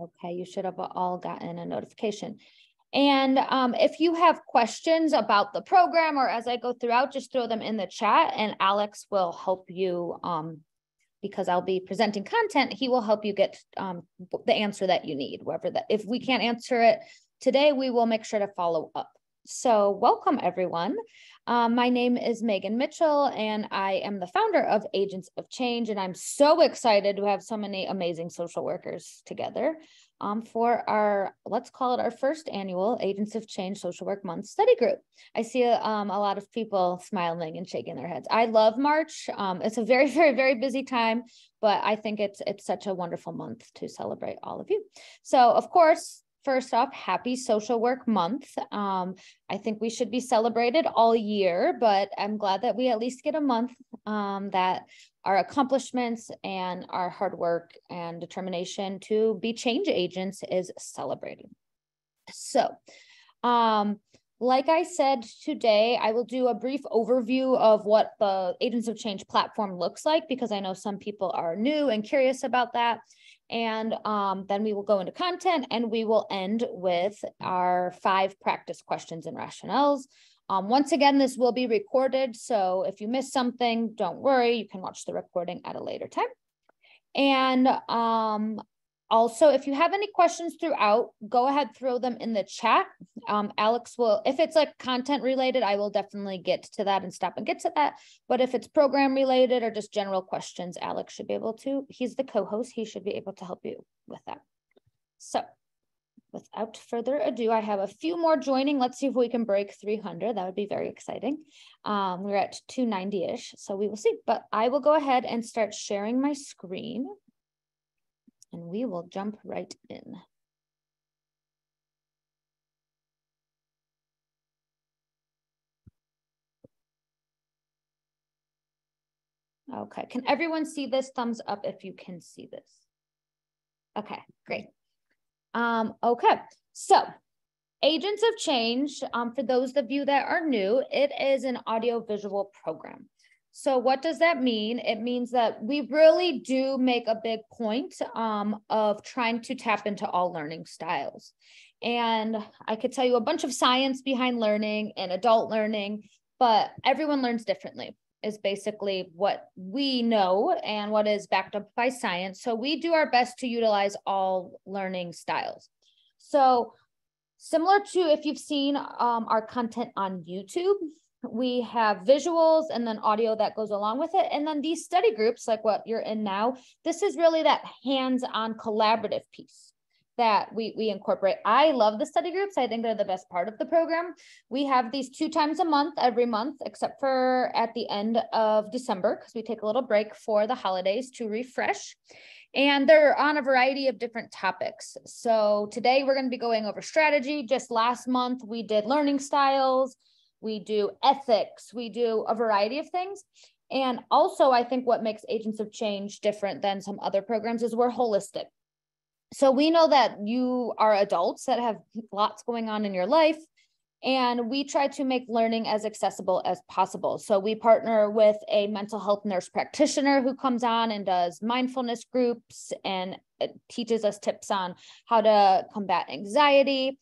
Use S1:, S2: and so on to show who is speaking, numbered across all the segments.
S1: Okay, you should have all gotten a notification. And um, if you have questions about the program or as I go throughout, just throw them in the chat and Alex will help you um, because I'll be presenting content. He will help you get um, the answer that you need, whatever that, if we can't answer it today, we will make sure to follow up. So welcome everyone. Um, my name is Megan Mitchell, and I am the founder of Agents of Change. And I'm so excited to have so many amazing social workers together um, for our, let's call it our first annual Agents of Change Social Work Month study group. I see um, a lot of people smiling and shaking their heads. I love March. Um, it's a very, very, very busy time, but I think it's it's such a wonderful month to celebrate all of you. So, of course, first off, happy social work month. Um, I think we should be celebrated all year, but I'm glad that we at least get a month um, that our accomplishments and our hard work and determination to be change agents is celebrated. So, um, like I said today, I will do a brief overview of what the Agents of Change platform looks like because I know some people are new and curious about that. And um, then we will go into content and we will end with our five practice questions and rationales. Um, once again, this will be recorded. So if you miss something, don't worry, you can watch the recording at a later time. And um, also, if you have any questions throughout, go ahead, throw them in the chat. Um, Alex will, if it's like content related, I will definitely get to that and stop and get to that. But if it's program related or just general questions, Alex should be able to, he's the co-host, he should be able to help you with that. So without further ado, I have a few more joining. Let's see if we can break 300. That would be very exciting. Um, we're at 290-ish, so we will see. But I will go ahead and start sharing my screen and we will jump right in. Okay, can everyone see this? Thumbs up if you can see this. Okay, great. Um, okay, so Agents of Change, um, for those of you that are new, it is an audio visual program. So what does that mean? It means that we really do make a big point um, of trying to tap into all learning styles. And I could tell you a bunch of science behind learning and adult learning, but everyone learns differently is basically what we know and what is backed up by science. So we do our best to utilize all learning styles. So similar to if you've seen um, our content on YouTube, we have visuals and then audio that goes along with it. And then these study groups, like what you're in now, this is really that hands-on collaborative piece that we, we incorporate. I love the study groups. I think they're the best part of the program. We have these two times a month, every month, except for at the end of December, because we take a little break for the holidays to refresh. And they're on a variety of different topics. So today we're going to be going over strategy. Just last month, we did learning styles we do ethics, we do a variety of things. And also, I think what makes Agents of Change different than some other programs is we're holistic. So we know that you are adults that have lots going on in your life. And we try to make learning as accessible as possible. So we partner with a mental health nurse practitioner who comes on and does mindfulness groups and uh, teaches us tips on how to combat anxiety.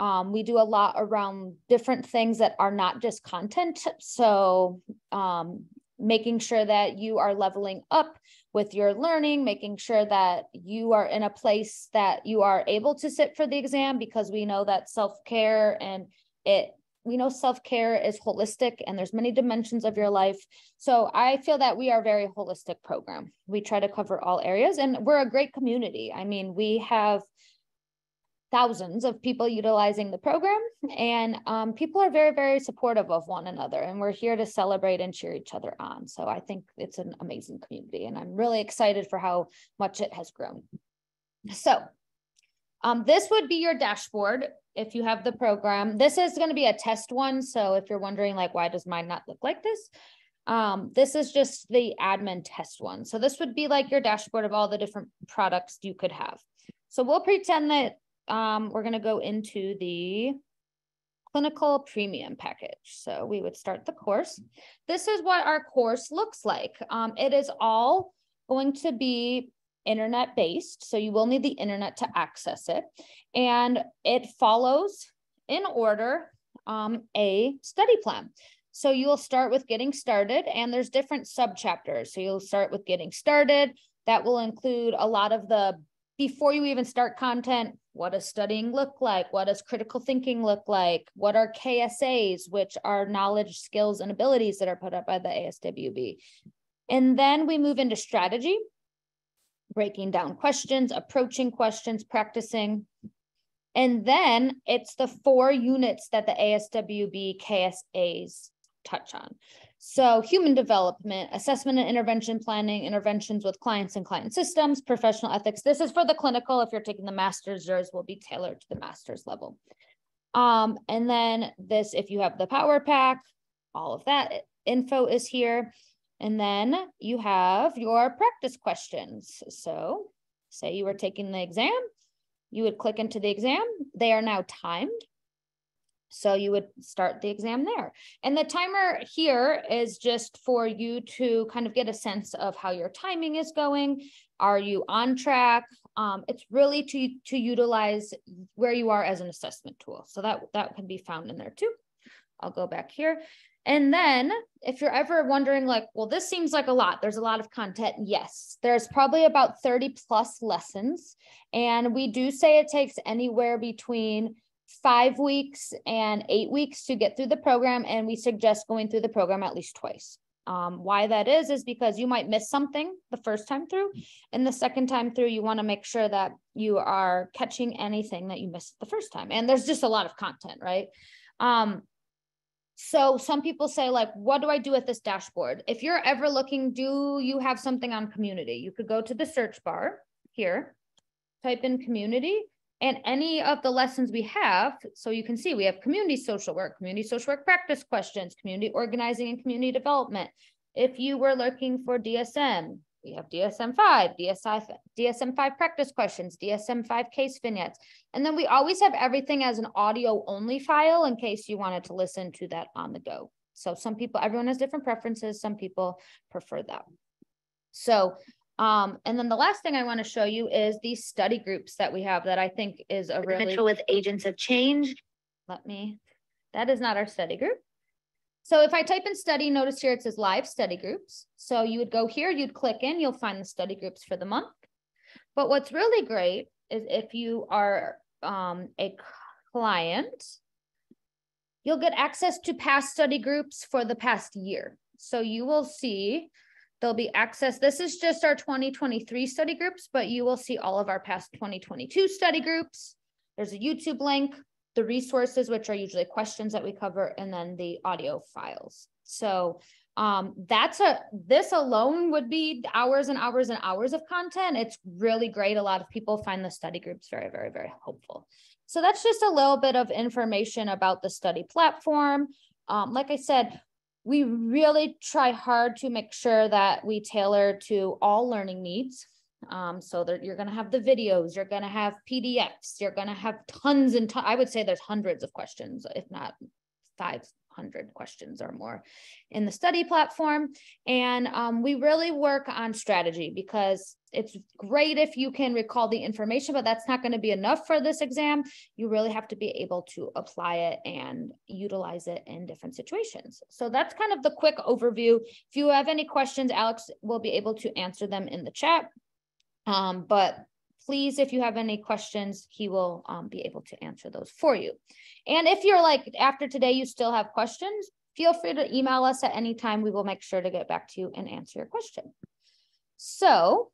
S1: Um, we do a lot around different things that are not just content. So um, making sure that you are leveling up with your learning, making sure that you are in a place that you are able to sit for the exam because we know that self-care and it we know self-care is holistic and there's many dimensions of your life. So i feel that we are a very holistic program. We try to cover all areas and we're a great community. I mean we have thousands of people utilizing the program and um, people are very very supportive of one another and we're here to celebrate and cheer each other on. So i think it's an amazing community and i'm really excited for how much it has grown. So um, this would be your dashboard if you have the program. This is going to be a test one so if you're wondering like why does mine not look like this? Um, this is just the admin test one. So this would be like your dashboard of all the different products you could have. So we'll pretend that um, we're going to go into the clinical premium package. So we would start the course. This is what our course looks like. Um, it is all going to be internet based. So you will need the internet to access it. And it follows in order um, a study plan. So you'll start with getting started and there's different sub chapters. So you'll start with getting started. That will include a lot of the before you even start content, what does studying look like? What does critical thinking look like? What are KSAs, which are knowledge, skills, and abilities that are put up by the ASWB? And then we move into strategy, breaking down questions, approaching questions, practicing. And then it's the four units that the ASWB KSAs touch on. So human development, assessment and intervention planning, interventions with clients and client systems, professional ethics. This is for the clinical. If you're taking the master's, yours will be tailored to the master's level. Um, and then this, if you have the power pack, all of that info is here. And then you have your practice questions. So say you were taking the exam, you would click into the exam. They are now timed. So you would start the exam there. And the timer here is just for you to kind of get a sense of how your timing is going. Are you on track? Um, it's really to, to utilize where you are as an assessment tool. So that, that can be found in there too. I'll go back here. And then if you're ever wondering like, well, this seems like a lot, there's a lot of content. Yes, there's probably about 30 plus lessons. And we do say it takes anywhere between five weeks and eight weeks to get through the program. And we suggest going through the program at least twice. Um, why that is, is because you might miss something the first time through. And the second time through, you want to make sure that you are catching anything that you missed the first time. And there's just a lot of content, right? Um, so some people say like, what do I do with this dashboard? If you're ever looking, do you have something on community? You could go to the search bar here, type in community, and any of the lessons we have, so you can see we have community social work, community social work practice questions, community organizing and community development. If you were looking for DSM, we have DSM-5, DSI, DSM-5 practice questions, DSM-5 case vignettes. And then we always have everything as an audio only file in case you wanted to listen to that on the go. So some people, everyone has different preferences. Some people prefer that. So um, and then the last thing I want to show you is these study groups that we have that I think is a really
S2: Mitchell with Agents of Change.
S1: Let me, that is not our study group. So if I type in study, notice here it says live study groups. So you would go here, you'd click in, you'll find the study groups for the month. But what's really great is if you are um, a client, you'll get access to past study groups for the past year. So you will see There'll be access. This is just our 2023 study groups, but you will see all of our past 2022 study groups. There's a YouTube link, the resources, which are usually questions that we cover, and then the audio files. So um, that's a, this alone would be hours and hours and hours of content. It's really great. A lot of people find the study groups very, very, very helpful. So that's just a little bit of information about the study platform. Um, like I said, we really try hard to make sure that we tailor to all learning needs. Um, so that you're going to have the videos, you're going to have PDFs, you're going to have tons and I would say there's hundreds of questions, if not five 100 questions or more in the study platform. And um, we really work on strategy because it's great if you can recall the information, but that's not going to be enough for this exam. You really have to be able to apply it and utilize it in different situations. So that's kind of the quick overview. If you have any questions, Alex will be able to answer them in the chat. Um, but please, if you have any questions, he will um, be able to answer those for you. And if you're like, after today, you still have questions, feel free to email us at any time. We will make sure to get back to you and answer your question. So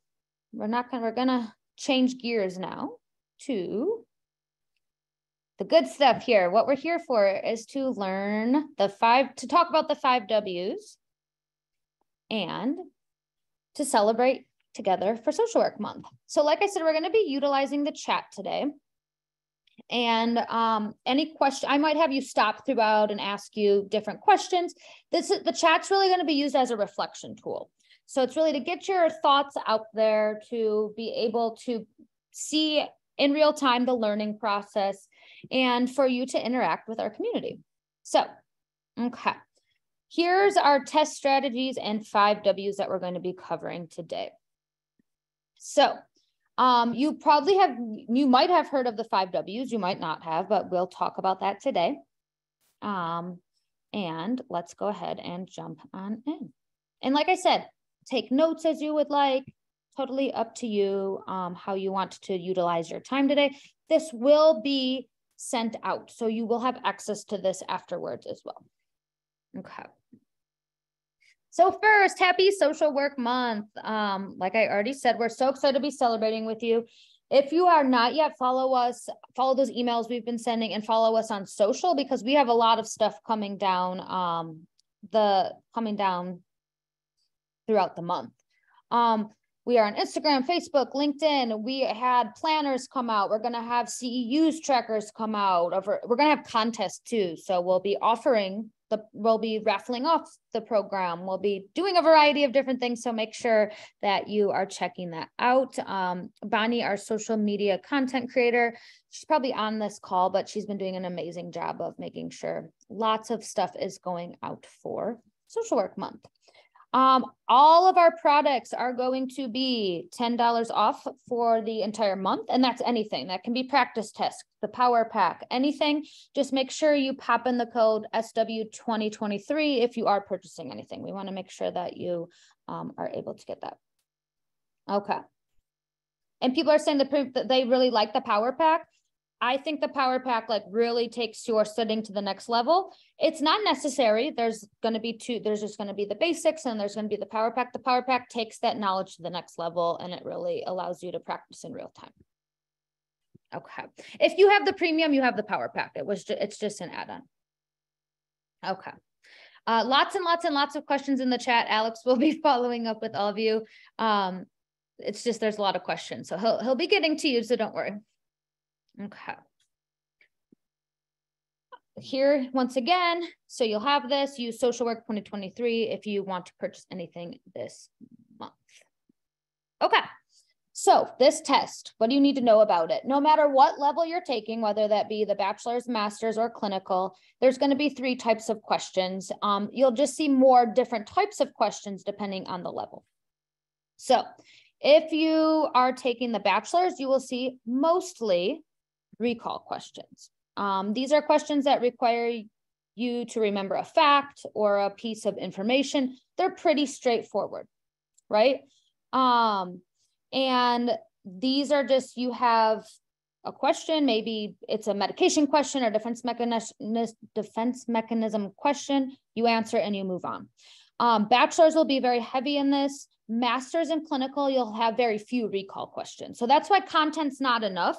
S1: we're not gonna, we're gonna change gears now to the good stuff here. What we're here for is to learn the five, to talk about the five W's and to celebrate together for social work month. So like I said, we're going to be utilizing the chat today. And um, any question, I might have you stop throughout and ask you different questions. This is, the chat's really going to be used as a reflection tool. So it's really to get your thoughts out there to be able to see in real time the learning process and for you to interact with our community. So, okay. Here's our test strategies and five W's that we're going to be covering today. So um, you probably have, you might have heard of the five W's, you might not have, but we'll talk about that today. Um, and let's go ahead and jump on in. And like I said, take notes as you would like, totally up to you um, how you want to utilize your time today. This will be sent out, so you will have access to this afterwards as well. Okay. So first, happy social work month. Um, like I already said, we're so excited to be celebrating with you. If you are not yet, follow us, follow those emails we've been sending and follow us on social because we have a lot of stuff coming down um the coming down throughout the month. Um, we are on Instagram, Facebook, LinkedIn. We had planners come out. We're going to have CEUs trackers come out. Over, we're going to have contests too. So we'll be offering the we'll be raffling off the program. We'll be doing a variety of different things. So make sure that you are checking that out. Um, Bonnie, our social media content creator, she's probably on this call, but she's been doing an amazing job of making sure lots of stuff is going out for social work month. Um, all of our products are going to be $10 off for the entire month. And that's anything that can be practice test, the power pack, anything. Just make sure you pop in the code SW2023 if you are purchasing anything. We want to make sure that you um, are able to get that. Okay. And people are saying that they really like the power pack. I think the power pack like really takes your setting to the next level. It's not necessary. There's going to be two, there's just going to be the basics and there's going to be the power pack. The power pack takes that knowledge to the next level and it really allows you to practice in real time. Okay. If you have the premium, you have the power pack. It was, just, it's just an add-on. Okay. Uh, lots and lots and lots of questions in the chat. Alex will be following up with all of you. Um, it's just, there's a lot of questions. So he'll, he'll be getting to you. So don't worry. Okay. Here, once again, so you'll have this, use Social Work 2023 if you want to purchase anything this month. Okay, so this test, what do you need to know about it? No matter what level you're taking, whether that be the bachelor's, master's, or clinical, there's gonna be three types of questions. Um, you'll just see more different types of questions depending on the level. So if you are taking the bachelor's, you will see mostly recall questions. Um, these are questions that require you to remember a fact or a piece of information. They're pretty straightforward, right? Um, and these are just, you have a question, maybe it's a medication question or defense mechanism, defense mechanism question, you answer and you move on. Um, bachelors will be very heavy in this. Masters in clinical, you'll have very few recall questions. So that's why content's not enough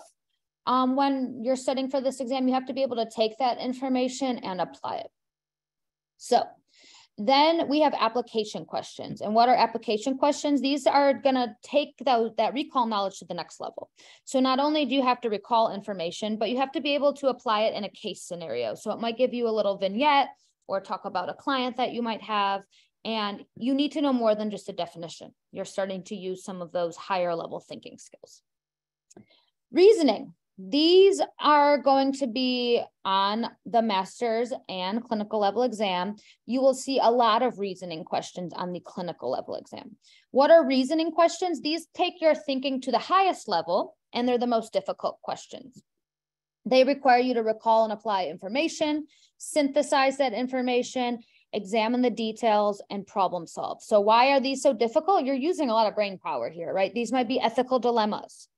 S1: um, when you're studying for this exam, you have to be able to take that information and apply it. So then we have application questions. And what are application questions? These are going to take those, that recall knowledge to the next level. So not only do you have to recall information, but you have to be able to apply it in a case scenario. So it might give you a little vignette or talk about a client that you might have. And you need to know more than just a definition. You're starting to use some of those higher level thinking skills. Reasoning. These are going to be on the master's and clinical level exam. You will see a lot of reasoning questions on the clinical level exam. What are reasoning questions? These take your thinking to the highest level and they're the most difficult questions. They require you to recall and apply information, synthesize that information, examine the details and problem solve. So why are these so difficult? You're using a lot of brain power here, right? These might be ethical dilemmas.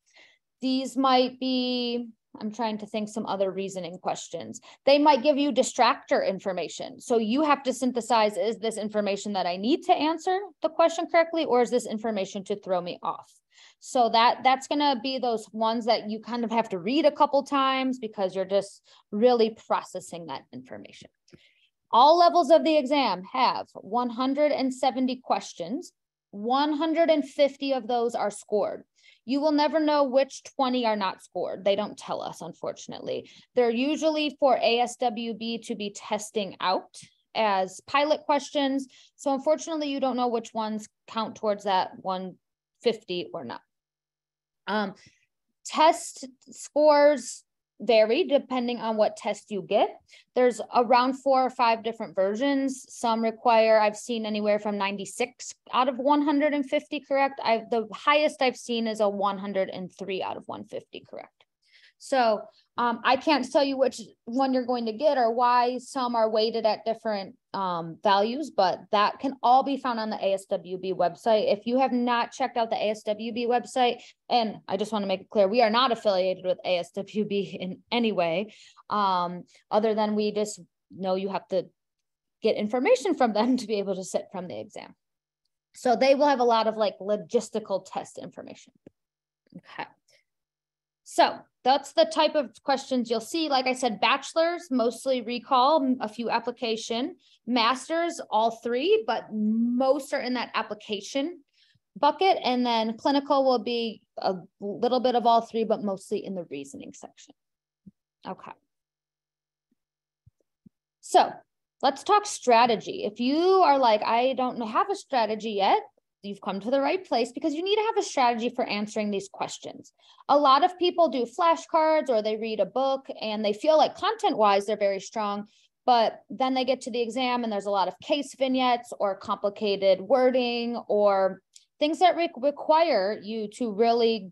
S1: These might be, I'm trying to think some other reasoning questions. They might give you distractor information. So you have to synthesize, is this information that I need to answer the question correctly, or is this information to throw me off? So that that's going to be those ones that you kind of have to read a couple times because you're just really processing that information. All levels of the exam have 170 questions. 150 of those are scored. You will never know which 20 are not scored. They don't tell us, unfortunately. They're usually for ASWB to be testing out as pilot questions. So unfortunately, you don't know which ones count towards that 150 or not. Um, test scores vary depending on what test you get. There's around four or five different versions. Some require, I've seen anywhere from 96 out of 150 correct. I've the highest I've seen is a 103 out of 150 correct. So um, I can't tell you which one you're going to get or why some are weighted at different um, values, but that can all be found on the ASWB website. If you have not checked out the ASWB website, and I just want to make it clear, we are not affiliated with ASWB in any way, um, other than we just know you have to get information from them to be able to sit from the exam. So they will have a lot of like logistical test information. Okay. So that's the type of questions you'll see. Like I said, bachelor's, mostly recall, a few application, master's, all three, but most are in that application bucket. And then clinical will be a little bit of all three, but mostly in the reasoning section. Okay. So let's talk strategy. If you are like, I don't have a strategy yet, you've come to the right place because you need to have a strategy for answering these questions. A lot of people do flashcards or they read a book and they feel like content wise they're very strong, but then they get to the exam and there's a lot of case vignettes or complicated wording or things that re require you to really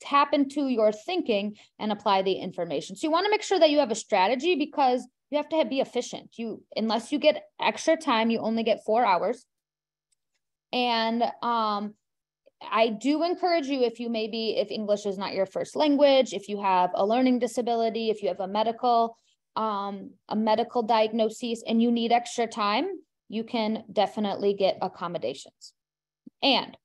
S1: tap into your thinking and apply the information. So you want to make sure that you have a strategy because you have to be efficient. You unless you get extra time, you only get 4 hours and um, I do encourage you if you maybe, if English is not your first language, if you have a learning disability, if you have a medical, um, a medical diagnosis and you need extra time, you can definitely get accommodations. And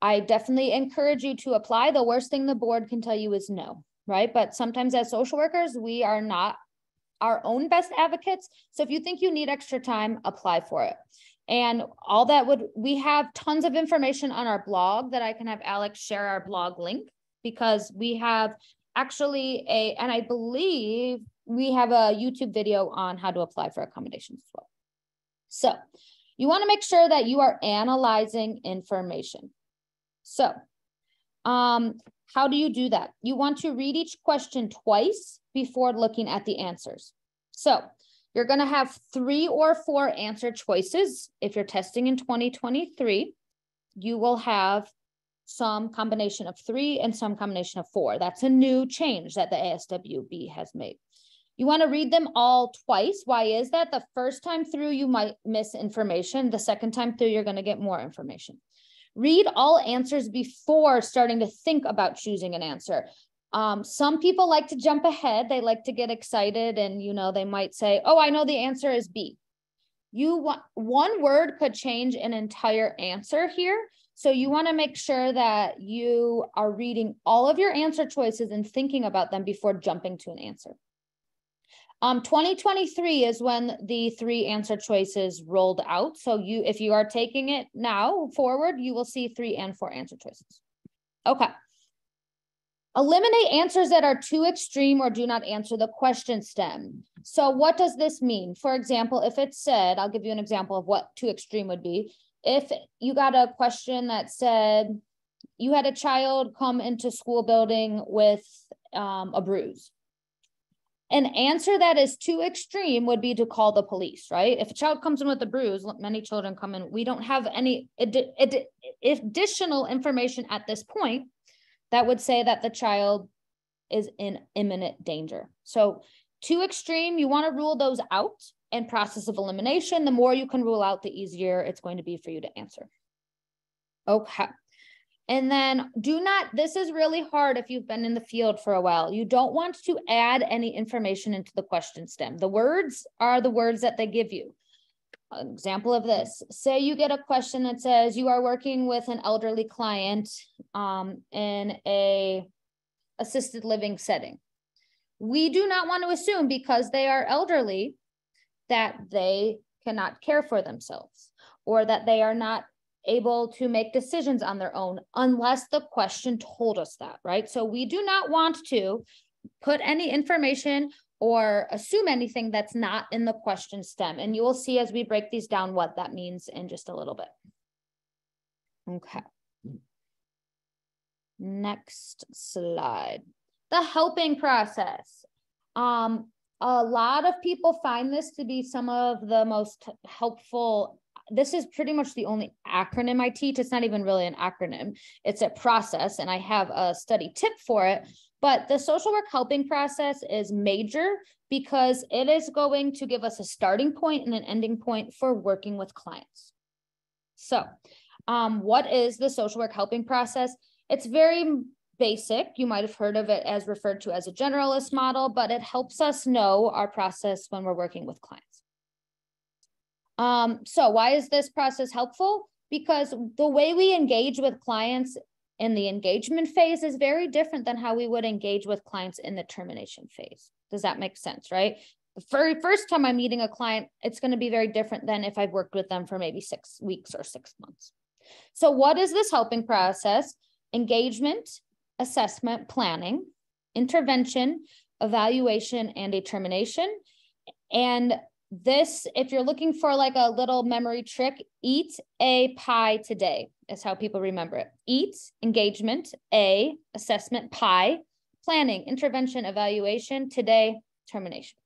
S1: I definitely encourage you to apply. The worst thing the board can tell you is no, right? But sometimes as social workers, we are not our own best advocates. So if you think you need extra time, apply for it. And all that would, we have tons of information on our blog that I can have Alex share our blog link because we have actually a, and I believe we have a YouTube video on how to apply for accommodations as well. So you want to make sure that you are analyzing information. So um, how do you do that? You want to read each question twice before looking at the answers. So you're going to have three or four answer choices. If you're testing in 2023, you will have some combination of three and some combination of four. That's a new change that the ASWB has made. You want to read them all twice. Why is that? The first time through, you might miss information. The second time through, you're going to get more information. Read all answers before starting to think about choosing an answer. Um, some people like to jump ahead. They like to get excited and, you know, they might say, oh, I know the answer is B. You want one word could change an entire answer here. So you want to make sure that you are reading all of your answer choices and thinking about them before jumping to an answer. Um, 2023 is when the three answer choices rolled out. So you, if you are taking it now forward, you will see three and four answer choices. Okay. Eliminate answers that are too extreme or do not answer the question stem. So what does this mean? For example, if it said, I'll give you an example of what too extreme would be. If you got a question that said, you had a child come into school building with um, a bruise. An answer that is too extreme would be to call the police, right? If a child comes in with a bruise, many children come in, we don't have any additional information at this point that would say that the child is in imminent danger. So too extreme, you want to rule those out and process of elimination. The more you can rule out, the easier it's going to be for you to answer. Okay. And then do not, this is really hard if you've been in the field for a while. You don't want to add any information into the question stem. The words are the words that they give you. An example of this, say you get a question that says you are working with an elderly client um, in a assisted living setting. We do not want to assume because they are elderly that they cannot care for themselves or that they are not able to make decisions on their own unless the question told us that, right? So we do not want to put any information or assume anything that's not in the question stem. And you will see as we break these down what that means in just a little bit. Okay. Next slide. The helping process. Um, a lot of people find this to be some of the most helpful. This is pretty much the only acronym I teach. It's not even really an acronym, it's a process, and I have a study tip for it. But the social work helping process is major because it is going to give us a starting point and an ending point for working with clients. So, um, what is the social work helping process? It's very basic. You might have heard of it as referred to as a generalist model, but it helps us know our process when we're working with clients. Um, so why is this process helpful? Because the way we engage with clients in the engagement phase is very different than how we would engage with clients in the termination phase. Does that make sense, right? The very first time I'm meeting a client, it's going to be very different than if I've worked with them for maybe six weeks or six months. So what is this helping process? Engagement, assessment, planning, intervention, evaluation, and determination. And this, if you're looking for like a little memory trick, eat a pie today is how people remember it. Eat, engagement, A, assessment, pie, planning, intervention, evaluation, today, termination.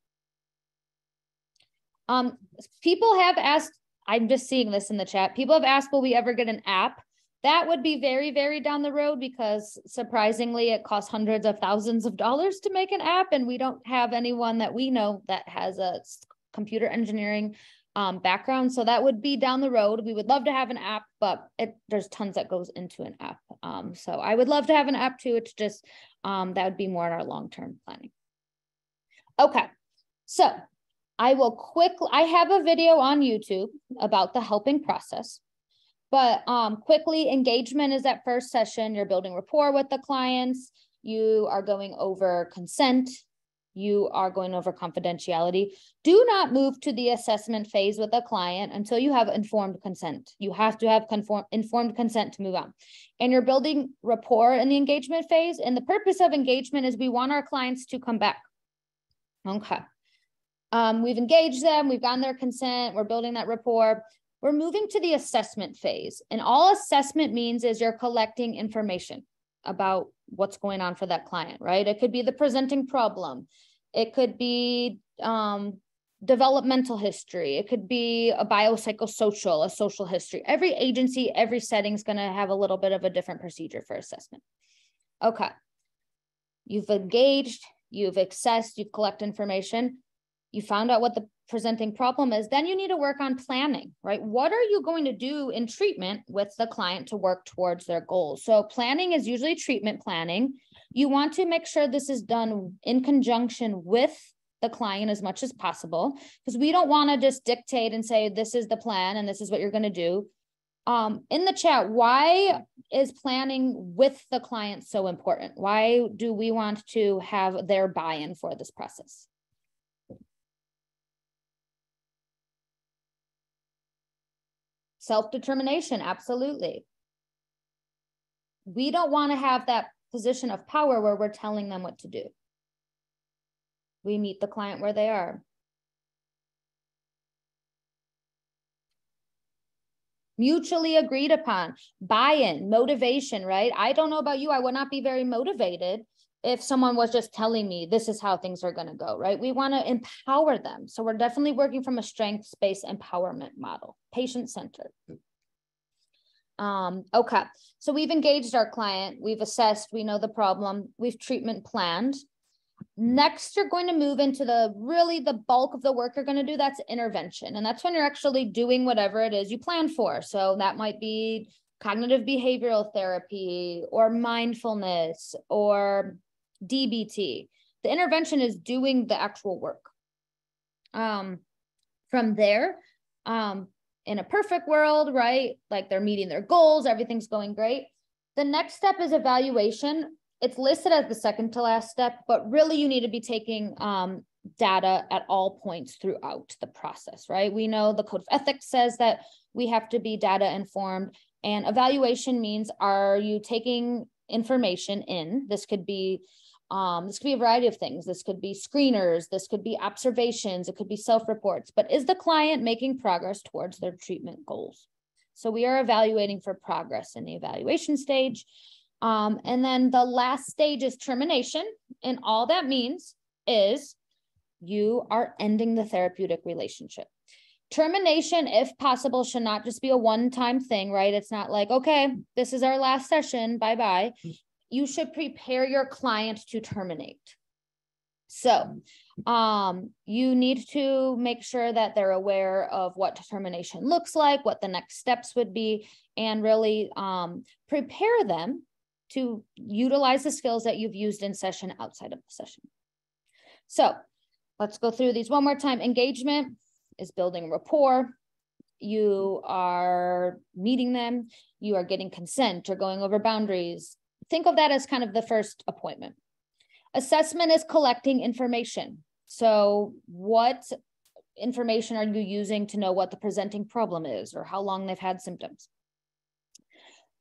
S1: Um, people have asked, I'm just seeing this in the chat. People have asked, will we ever get an app? That would be very, very down the road because surprisingly, it costs hundreds of thousands of dollars to make an app. And we don't have anyone that we know that has a computer engineering um, background. So that would be down the road. We would love to have an app, but it, there's tons that goes into an app. Um, so I would love to have an app too. It's just um, that would be more in our long-term planning. Okay, so I will quickly, I have a video on YouTube about the helping process. But um, quickly, engagement is that first session. You're building rapport with the clients. You are going over consent. You are going over confidentiality. Do not move to the assessment phase with a client until you have informed consent. You have to have conform, informed consent to move on. And you're building rapport in the engagement phase. And the purpose of engagement is we want our clients to come back. Okay. Um, we've engaged them, we've gotten their consent, we're building that rapport. We're moving to the assessment phase. And all assessment means is you're collecting information about what's going on for that client, right? It could be the presenting problem. It could be um, developmental history. It could be a biopsychosocial, a social history. Every agency, every setting is going to have a little bit of a different procedure for assessment. Okay. You've engaged, you've accessed, you've collected information you found out what the presenting problem is, then you need to work on planning, right? What are you going to do in treatment with the client to work towards their goals? So, planning is usually treatment planning. You want to make sure this is done in conjunction with the client as much as possible because we don't want to just dictate and say, this is the plan and this is what you're going to do. Um, in the chat, why is planning with the client so important? Why do we want to have their buy in for this process? Self determination, absolutely. We don't want to have that position of power where we're telling them what to do. We meet the client where they are. Mutually agreed upon, buy in, motivation, right? I don't know about you. I would not be very motivated if someone was just telling me this is how things are going to go, right? We want to empower them. So we're definitely working from a strengths based empowerment model, patient centered. Um, okay, so we've engaged our client, we've assessed, we know the problem, we've treatment planned. Next, you're going to move into the really the bulk of the work you're going to do. That's intervention. And that's when you're actually doing whatever it is you plan for. So that might be cognitive behavioral therapy or mindfulness or DBT. The intervention is doing the actual work. Um, from there, um, in a perfect world, right? Like they're meeting their goals, everything's going great. The next step is evaluation. It's listed as the second to last step, but really you need to be taking um, data at all points throughout the process, right? We know the code of ethics says that we have to be data informed and evaluation means are you taking information in? This could be um, this could be a variety of things. This could be screeners, this could be observations, it could be self-reports, but is the client making progress towards their treatment goals? So we are evaluating for progress in the evaluation stage. Um, and then the last stage is termination. And all that means is you are ending the therapeutic relationship. Termination, if possible, should not just be a one time thing, right? It's not like, okay, this is our last session, bye bye. You should prepare your client to terminate. So, um, you need to make sure that they're aware of what termination looks like, what the next steps would be, and really um, prepare them to utilize the skills that you've used in session outside of the session. So, let's go through these one more time. Engagement is building rapport. You are meeting them, you are getting consent or going over boundaries. Think of that as kind of the first appointment. Assessment is collecting information. So, what information are you using to know what the presenting problem is or how long they've had symptoms?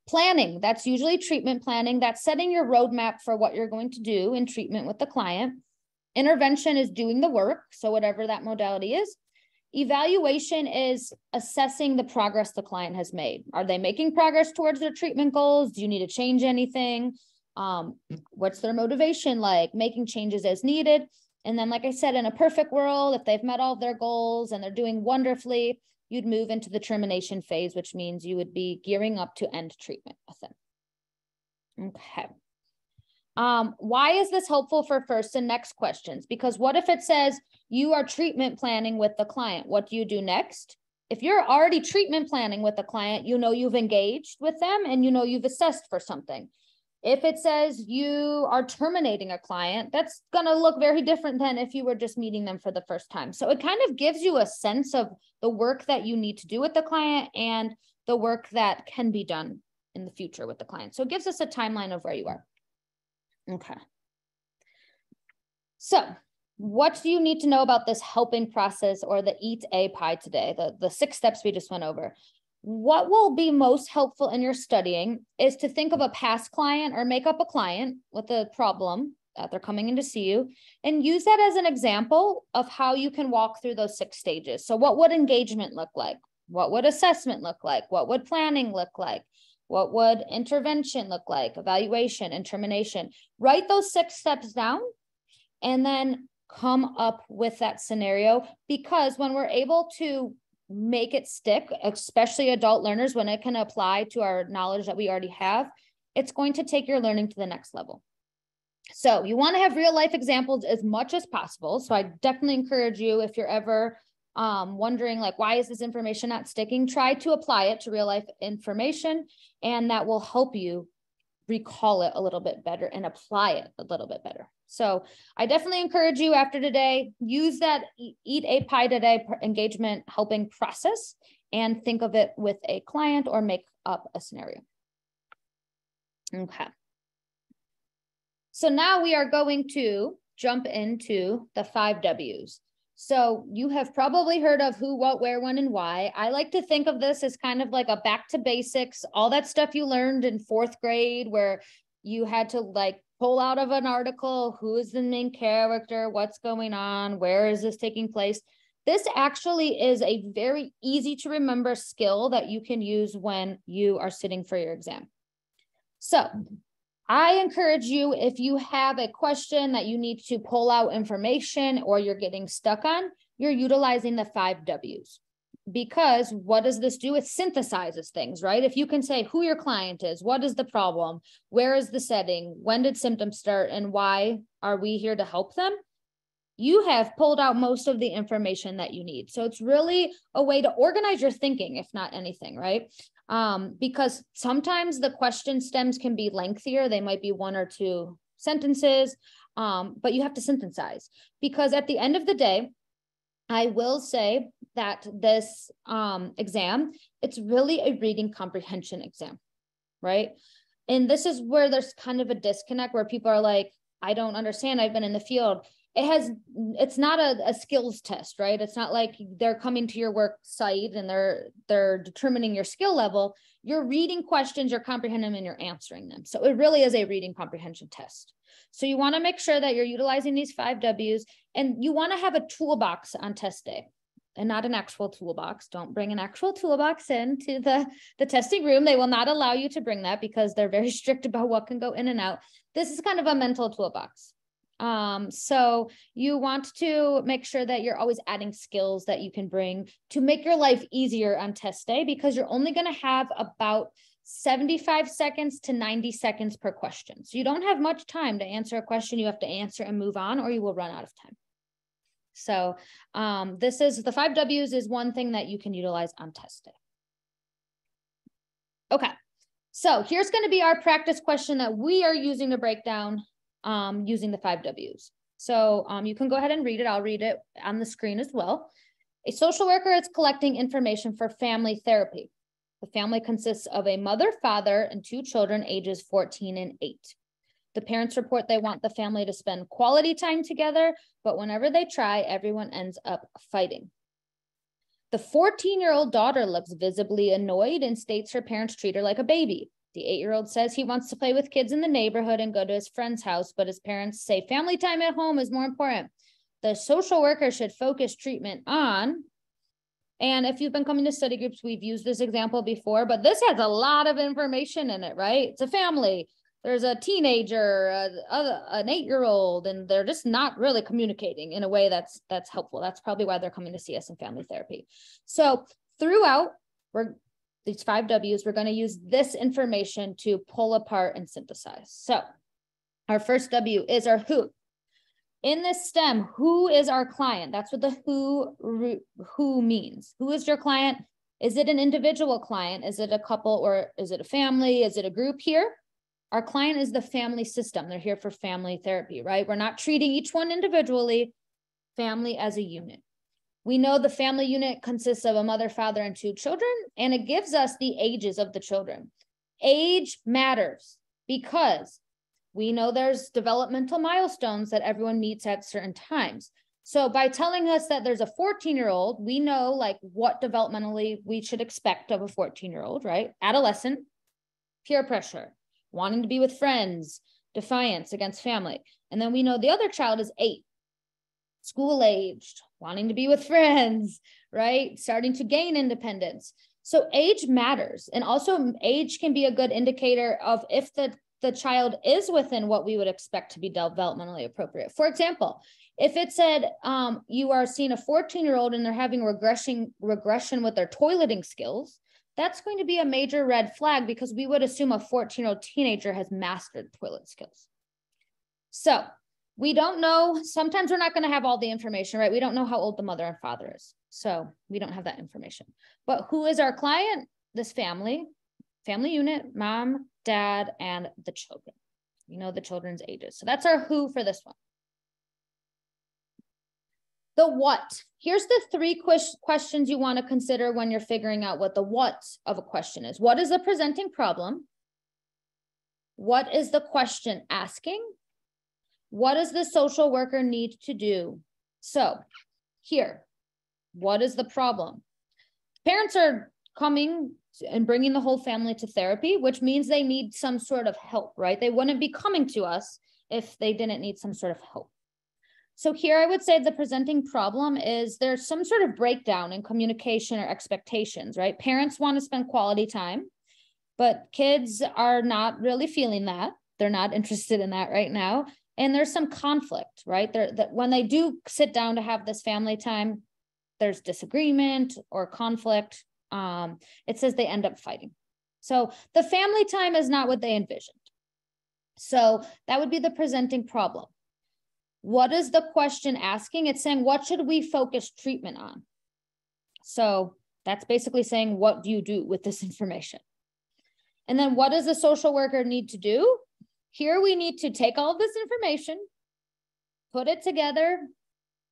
S1: Planning, that's usually treatment planning. That's setting your roadmap for what you're going to do in treatment with the client. Intervention is doing the work. So, whatever that modality is. Evaluation is assessing the progress the client has made. Are they making progress towards their treatment goals? Do you need to change anything? Um, what's their motivation like? Making changes as needed. And then, like I said, in a perfect world, if they've met all of their goals and they're doing wonderfully, you'd move into the termination phase, which means you would be gearing up to end treatment with them. Okay. Um, why is this helpful for first and next questions? Because what if it says you are treatment planning with the client? What do you do next? If you're already treatment planning with the client, you know you've engaged with them and you know you've assessed for something. If it says you are terminating a client, that's going to look very different than if you were just meeting them for the first time. So it kind of gives you a sense of the work that you need to do with the client and the work that can be done in the future with the client. So it gives us a timeline of where you are. Okay. So what do you need to know about this helping process or the eat a pie today, the, the six steps we just went over? What will be most helpful in your studying is to think of a past client or make up a client with a problem that they're coming in to see you and use that as an example of how you can walk through those six stages. So, what would engagement look like? What would assessment look like? What would planning look like? What would intervention look like? Evaluation and termination. Write those six steps down and then come up with that scenario because when we're able to make it stick, especially adult learners, when it can apply to our knowledge that we already have, it's going to take your learning to the next level. So you want to have real life examples as much as possible. So I definitely encourage you if you're ever um, wondering like why is this information not sticking? Try to apply it to real life information and that will help you recall it a little bit better and apply it a little bit better. So i definitely encourage you after today use that eat a pie today engagement helping process and think of it with a client or make up a scenario. Okay. So now we are going to jump into the five w's so you have probably heard of who, what, where, when, and why. I like to think of this as kind of like a back to basics, all that stuff you learned in fourth grade where you had to like pull out of an article who is the main character, what's going on, where is this taking place. This actually is a very easy to remember skill that you can use when you are sitting for your exam. So mm-hmm. I encourage you if you have a question that you need to pull out information or you're getting stuck on, you're utilizing the five W's. Because what does this do? It synthesizes things, right? If you can say who your client is, what is the problem, where is the setting, when did symptoms start, and why are we here to help them? You have pulled out most of the information that you need. So it's really a way to organize your thinking, if not anything, right? um, because sometimes the question stems can be lengthier. They might be one or two sentences, um, but you have to synthesize because at the end of the day, I will say that this um, exam, it's really a reading comprehension exam, right? And this is where there's kind of a disconnect where people are like, I don't understand. I've been in the field it has it's not a, a skills test right? It's not like they're coming to your work site and they're they're determining your skill level. You're reading questions you're comprehending them and you're answering them. So it really is a reading comprehension test. So you want to make sure that you're utilizing these five w's and you want to have a toolbox on test day and not an actual toolbox. Don't bring an actual toolbox into the the testing room. They will not allow you to bring that because they're very strict about what can go in and out. This is kind of a mental toolbox Um, so you want to make sure that you're always adding skills that you can bring to make your life easier on test day because you're only going to have about 75 seconds to 90 seconds per question. So you don't have much time to answer a question. You have to answer and move on, or you will run out of time. So um, this is the five W's is one thing that you can utilize on test day. Okay, so here's going to be our practice question that we are using to break down um, using the five W's. So um, you can go ahead and read it. I'll read it on the screen as well. A social worker is collecting information for family therapy. The family consists of a mother, father, and two children ages 14 and 8. The parents report they want the family to spend quality time together, but whenever they try, everyone ends up fighting. The 14 year old daughter looks visibly annoyed and states her parents treat her like a baby. The eight year old says he wants to play with kids in the neighborhood and go to his friend's house, but his parents say family time at home is more important. The social worker should focus treatment on. And if you've been coming to study groups, we've used this example before, but this has a lot of information in it, right? It's a family. There's a teenager, a, a, an eight-year-old, and they're just not really communicating in a way that's that's helpful. That's probably why they're coming to see us in family therapy. So throughout, we're these five W's, we're going to use this information to pull apart and synthesize. So our first W is our who. In this stem, who is our client? That's what the who who means. Who is your client? Is it an individual client? Is it a couple or is it a family? Is it a group here? Our client is the family system. They're here for family therapy, right? We're not treating each one individually, family as a unit. We know the family unit consists of a mother, father, and two children, and it gives us the ages of the children. Age matters because we know there's developmental milestones that everyone meets at certain times. So by telling us that there's a 14 year old, we know like what developmentally we should expect of a 14 year old, right? Adolescent, peer pressure, wanting to be with friends, defiance against family. And then we know the other child is eight, school aged, wanting to be with friends, right? Starting to gain independence. So age matters. And also age can be a good indicator of if the, the child is within what we would expect to be developmentally appropriate. For example, if it said um, you are seeing a 14 year old and they're having regression regression with their toileting skills, that's going to be a major red flag because we would assume a 14 year old teenager has mastered toilet skills. So we don't know. Sometimes we're not going to have all the information, right? We don't know how old the mother and father is. So we don't have that information. But who is our client? This family, family unit, mom, dad, and the children. You know the children's ages. So that's our who for this one. The what. Here's the three questions you want to consider when you're figuring out what the what of a question is. What is the presenting problem? What is the question asking? What does the social worker need to do? So here, what is the problem? Parents are coming and bringing the whole family to therapy, which means they need some sort of help, right? They wouldn't be coming to us if they didn't need some sort of help. So here I would say the presenting problem is there's some sort of breakdown in communication or expectations, right? Parents want to spend quality time, but kids are not really feeling that. They're not interested in that right now. And there's some conflict, right? There that when they do sit down to have this family time, there's disagreement or conflict. Um, it says they end up fighting. So the family time is not what they envisioned. So that would be the presenting problem. What is the question asking? It's saying, what should we focus treatment on? So that's basically saying, what do you do with this information? And then what does the social worker need to do? Here we need to take all this information, put it together,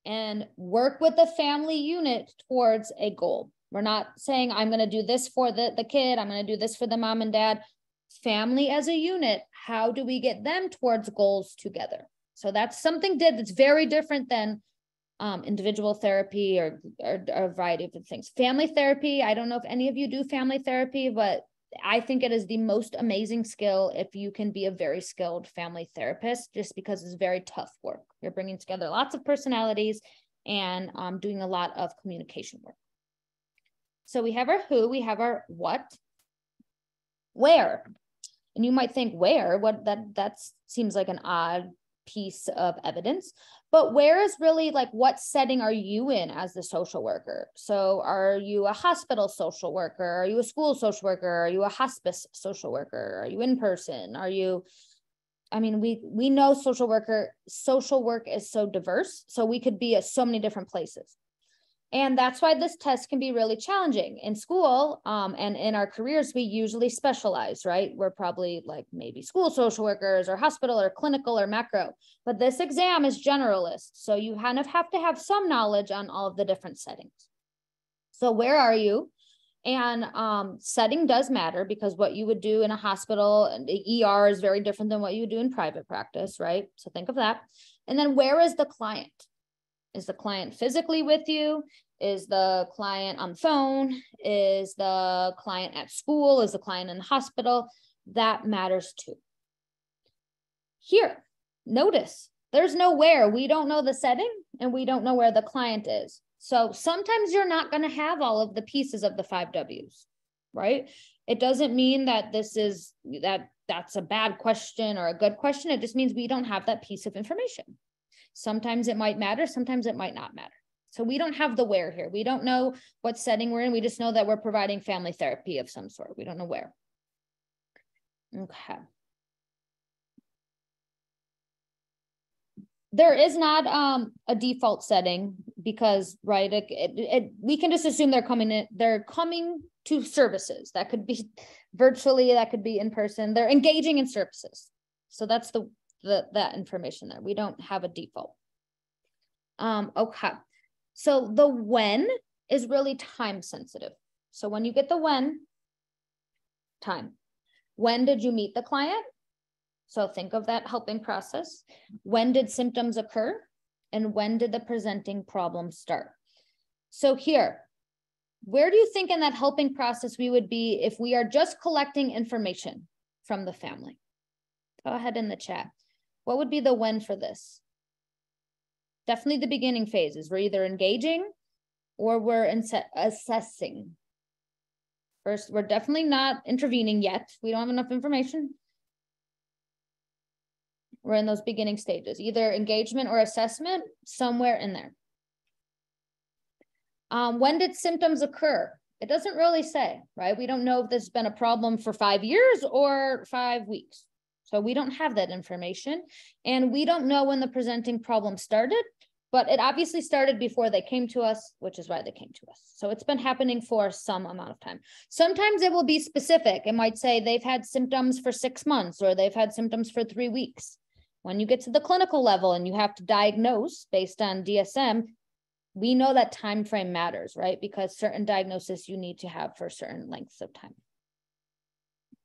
S1: and work with the family unit towards a goal. We're not saying I'm going to do this for the, the kid, I'm going to do this for the mom and dad. Family as a unit, how do we get them towards goals together? So that's something did that's very different than um, individual therapy or, or, or, a variety of things. Family therapy, I don't know if any of you do family therapy, but I think it is the most amazing skill if you can be a very skilled family therapist, just because it's very tough work. You're bringing together lots of personalities and um, doing a lot of communication work. So we have our who, we have our what, where. And you might think where, what that that seems like an odd piece of evidence. But where is really like what setting are you in as the social worker? So are you a hospital social worker? Are you a school social worker? Are you a hospice social worker? Are you in person? Are you I mean, we we know social worker social work is so diverse, so we could be at so many different places. And that's why this test can be really challenging. In school um, and in our careers, we usually specialize, right? We're probably like maybe school social workers or hospital or clinical or macro. But this exam is generalist. So you kind of have to have some knowledge on all of the different settings. So where are you? And um, setting does matter because what you would do in a hospital and ER is very different than what you do in private practice, right? So think of that. And then where is the client? Is the client physically with you? Is the client on the phone? Is the client at school? Is the client in the hospital? That matters too. Here, notice there's no where. We don't know the setting and we don't know where the client is. So sometimes you're not going to have all of the pieces of the five W's, right? It doesn't mean that this is that that's a bad question or a good question. It just means we don't have that piece of information. Sometimes it might matter, sometimes it might not matter. So we don't have the where here. We don't know what setting we're in. We just know that we're providing family therapy of some sort. We don't know where. Okay. There is not um, a default setting because, right, it, it, it, we can just assume they're coming in, they're coming to services. That could be virtually, that could be in person. They're engaging in services. So that's the, the that information there. We don't have a default. Um, okay. So the when is really time sensitive. So when you get the when, time. When did you meet the client? So think of that helping process. When did symptoms occur? And when did the presenting problem start? So here, where do you think in that helping process we would be if we are just collecting information from the family? Go ahead in the chat. What would be the when for this? Definitely the beginning phases. We're either engaging or we're assessing. First, we're definitely not intervening yet. We don't have enough information. We're in those beginning stages, either engagement or assessment, somewhere in there. Um, when did symptoms occur? It doesn't really say, right? We don't know if this has been a problem for five years or five weeks. So we don't have that information. And we don't know when the presenting problem started, but it obviously started before they came to us, which is why they came to us. So it's been happening for some amount of time. Sometimes it will be specific. It might say they've had symptoms for six months or they've had symptoms for three weeks. When you get to the clinical level and you have to diagnose based on DSM, we know that time frame matters, right? Because certain diagnosis you need to have for certain lengths of time.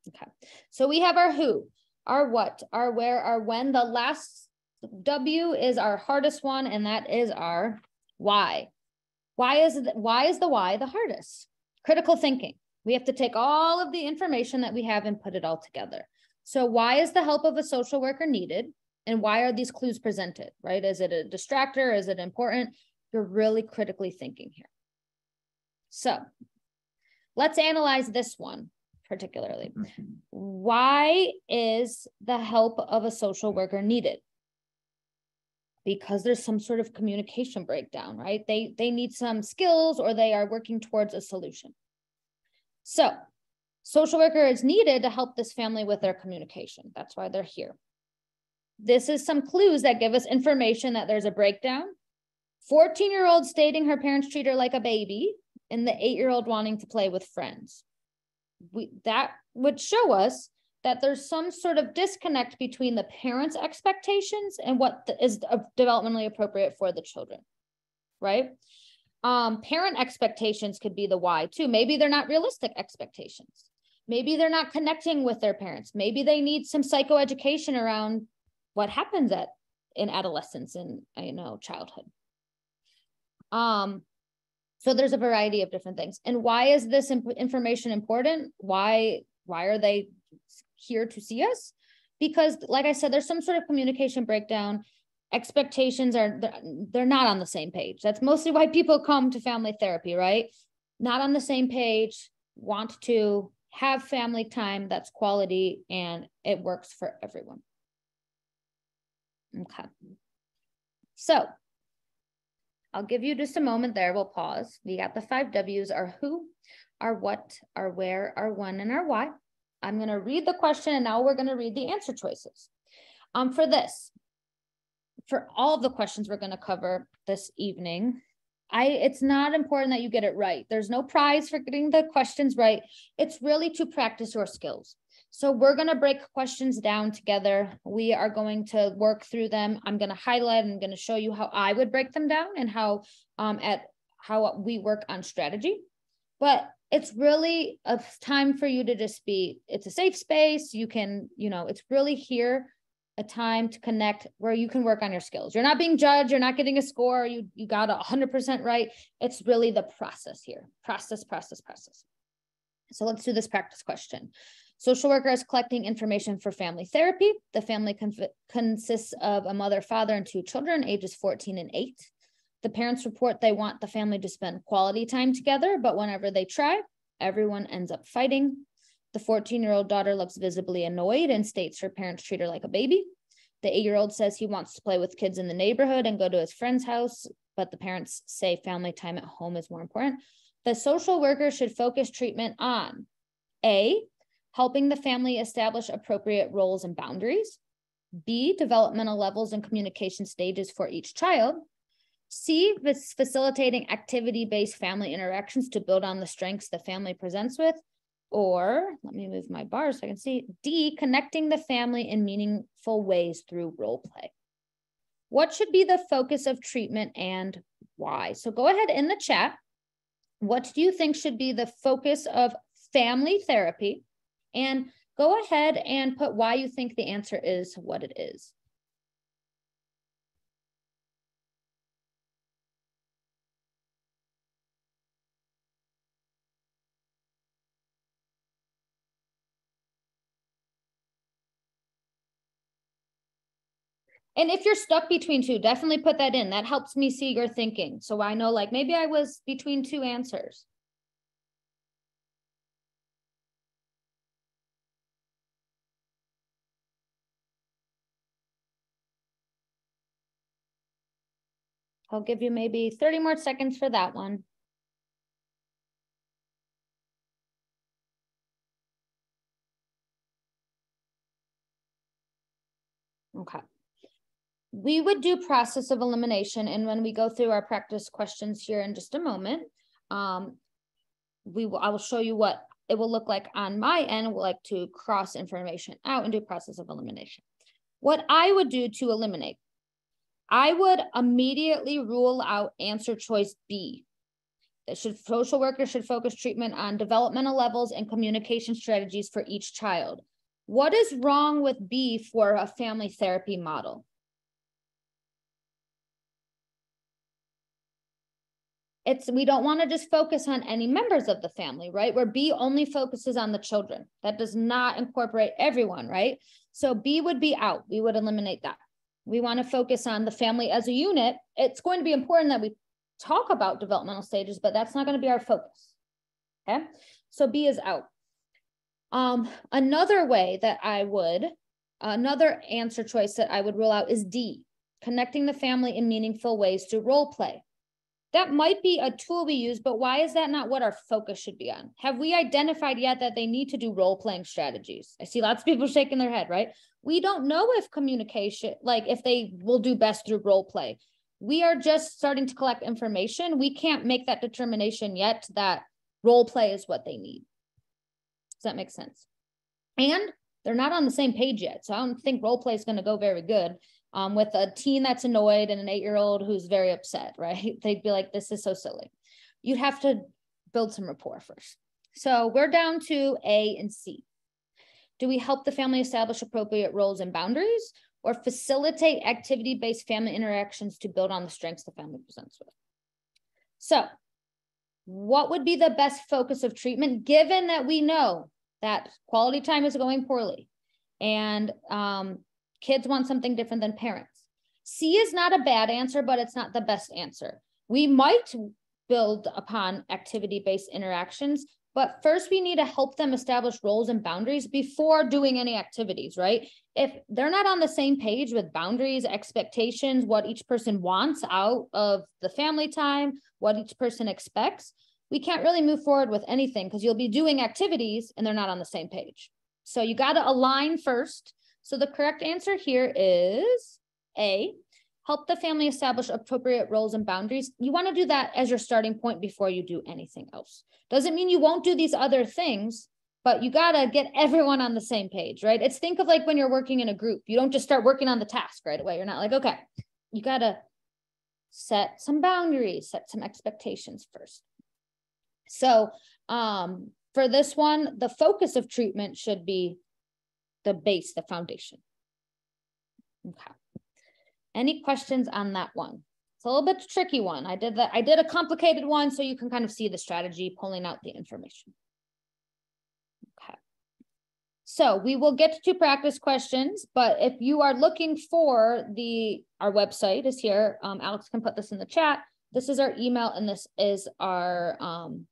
S1: Okay, so we have our who our what, our where, our when. The last W is our hardest one, and that is our why. Why is it, why is the why the hardest? Critical thinking. We have to take all of the information that we have and put it all together. So why is the help of a social worker needed? And why are these clues presented, right? Is it a distractor? Is it important? You're really critically thinking here. So let's analyze this one particularly. Mm-hmm. Why is the help of a social worker needed? Because there's some sort of communication breakdown, right? They they need some skills or they are working towards a solution. So, social worker is needed to help this family with their communication. That's why they're here. This is some clues that give us information that there's a breakdown. 14 year old stating her parents treat her like a baby, and the eight year old wanting to play with friends we that would show us that there's some sort of disconnect between the parents' expectations and what is developmentally appropriate for the children, right? Um, parent expectations could be the why too. Maybe they're not realistic expectations. Maybe they're not connecting with their parents. Maybe they need some psychoeducation around what happens at in adolescence and you know childhood. Um, so there's a variety of different things. And why is this imp information important? Why why are they here to see us? Because like I said, there's some sort of communication breakdown. Expectations are they're not on the same page. That's mostly why people come to family therapy, right? Not on the same page, want to have family time that's quality and it works for everyone. Okay. So I'll give you just a moment there. We'll pause. We got the five W's are who, are what, are where, are when, and are why. I'm going to read the question and now we're going to read the answer choices. Um, for this, for all of the questions we're going to cover this evening, I it's not important that you get it right. There's no prize for getting the questions right. It's really to practice your skills. So we're going to break questions down together. We are going to work through them. I'm going to highlight I'm going to show you how I would break them down and how um at how we work on strategy. But it's really a time for you to just be it's a safe space. You can, you know, it's really here a time to connect where you can work on your skills. You're not being judged, you're not getting a score, you you got a 100% right. It's really the process here. Process, process, process. So let's do this practice question. Social worker is collecting information for family therapy. The family consists of a mother, father, and two children, ages 14 and 8. The parents report they want the family to spend quality time together, but whenever they try, everyone ends up fighting. The 14 year old daughter looks visibly annoyed and states her parents treat her like a baby. The eight year old says he wants to play with kids in the neighborhood and go to his friend's house, but the parents say family time at home is more important. The social worker should focus treatment on A, helping the family establish appropriate roles and boundaries, B, developmental levels and communication stages for each child, C, facilitating activity based family interactions to build on the strengths the family presents with, or let me move my bar so I can see D, connecting the family in meaningful ways through role play. What should be the focus of treatment and why? So go ahead in the chat. What do you think should be the focus of family therapy? And go ahead and put why you think the answer is what it is. And if you're stuck between two, definitely put that in. That helps me see your thinking. So I know like maybe I was between two answers. I'll give you maybe 30 more seconds for that one. Okay we would do process of elimination. And when we go through our practice questions here in just a moment, um, we will, I will show you what it will look like on my end. We'll like to cross information out and do process of elimination. What I would do to eliminate, I would immediately rule out answer choice B. That should social workers should focus treatment on developmental levels and communication strategies for each child. What is wrong with B for a family therapy model? it's we don't want to just focus on any members of the family, right? Where B only focuses on the children. That does not incorporate everyone, right? So B would be out. We would eliminate that. We want to focus on the family as a unit. It's going to be important that we talk about developmental stages, but that's not going to be our focus. Okay. So B is out. Um, another way that I would, another answer choice that I would rule out is D, connecting the family in meaningful ways through role play that might be a tool we use, but why is that not what our focus should be on? Have we identified yet that they need to do role playing strategies? I see lots of people shaking their head, right? We don't know if communication, like if they will do best through role play. We are just starting to collect information. We can't make that determination yet that role play is what they need. Does that make sense? And they're not on the same page yet. So I don't think role play is going to go very good um, with a teen that's annoyed and an eight year old who's very upset, right? They'd be like, this is so silly. You'd have to build some rapport first. So we're down to A and C. Do we help the family establish appropriate roles and boundaries or facilitate activity based family interactions to build on the strengths the family presents with? So, what would be the best focus of treatment given that we know that quality time is going poorly and um, Kids want something different than parents. C is not a bad answer, but it's not the best answer. We might build upon activity based interactions, but first we need to help them establish roles and boundaries before doing any activities, right? if they're not on the same page with boundaries, expectations, what each person wants out of the family time, what each person expects, we can't really move forward with anything because you'll be doing activities and they're not on the same page. So you got to align first. So the correct answer here is A, help the family establish appropriate roles and boundaries. You want to do that as your starting point before you do anything else. Doesn't mean you won't do these other things, but you got to get everyone on the same page, right? It's think of like when you're working in a group, you don't just start working on the task right away. You're not like, okay, you got to set some boundaries, set some expectations first. So um, for this one, the focus of treatment should be the base, the foundation. Okay. Any questions on that one? It's a little bit tricky one. I did that. I did a complicated one so you can kind of see the strategy pulling out the information. Okay. So we will get to practice questions, but if you are looking for the, our website is here. Um, Alex can put this in the chat. This is our email and this is our um,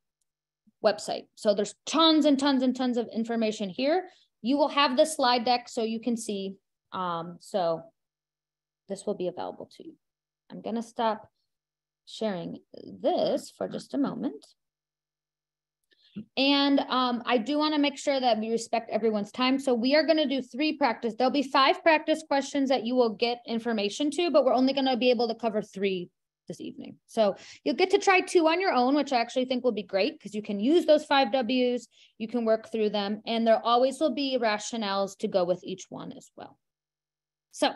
S1: website. So there's tons and tons and tons of information here. You will have the slide deck so you can see. Um, so this will be available to you. I'm going to stop sharing this for just a moment. And um, I do want to make sure that we respect everyone's time. So we are going to do three practice. There'll be five practice questions that you will get information to, but we're only going to be able to cover three this evening. So you'll get to try two on your own, which I actually think will be great because you can use those five W's, you can work through them, and there always will be rationales to go with each one as well. So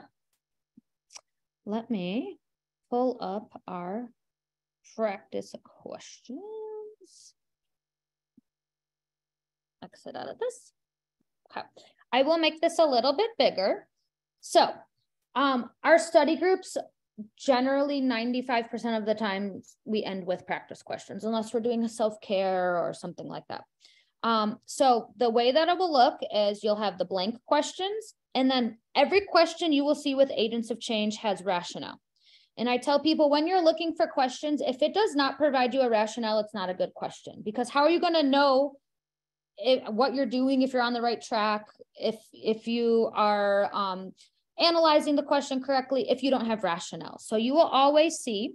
S1: let me pull up our practice questions. Exit out of this. Okay. I will make this a little bit bigger. So um, our study groups generally 95% of the time we end with practice questions unless we're doing a self-care or something like that. Um, so the way that it will look is you'll have the blank questions and then every question you will see with agents of change has rationale. And i tell people when you're looking for questions if it does not provide you a rationale it's not a good question. Because how are you going to know what you're doing if you're on the right track if if you are um, analyzing the question correctly if you don't have rationale. So you will always see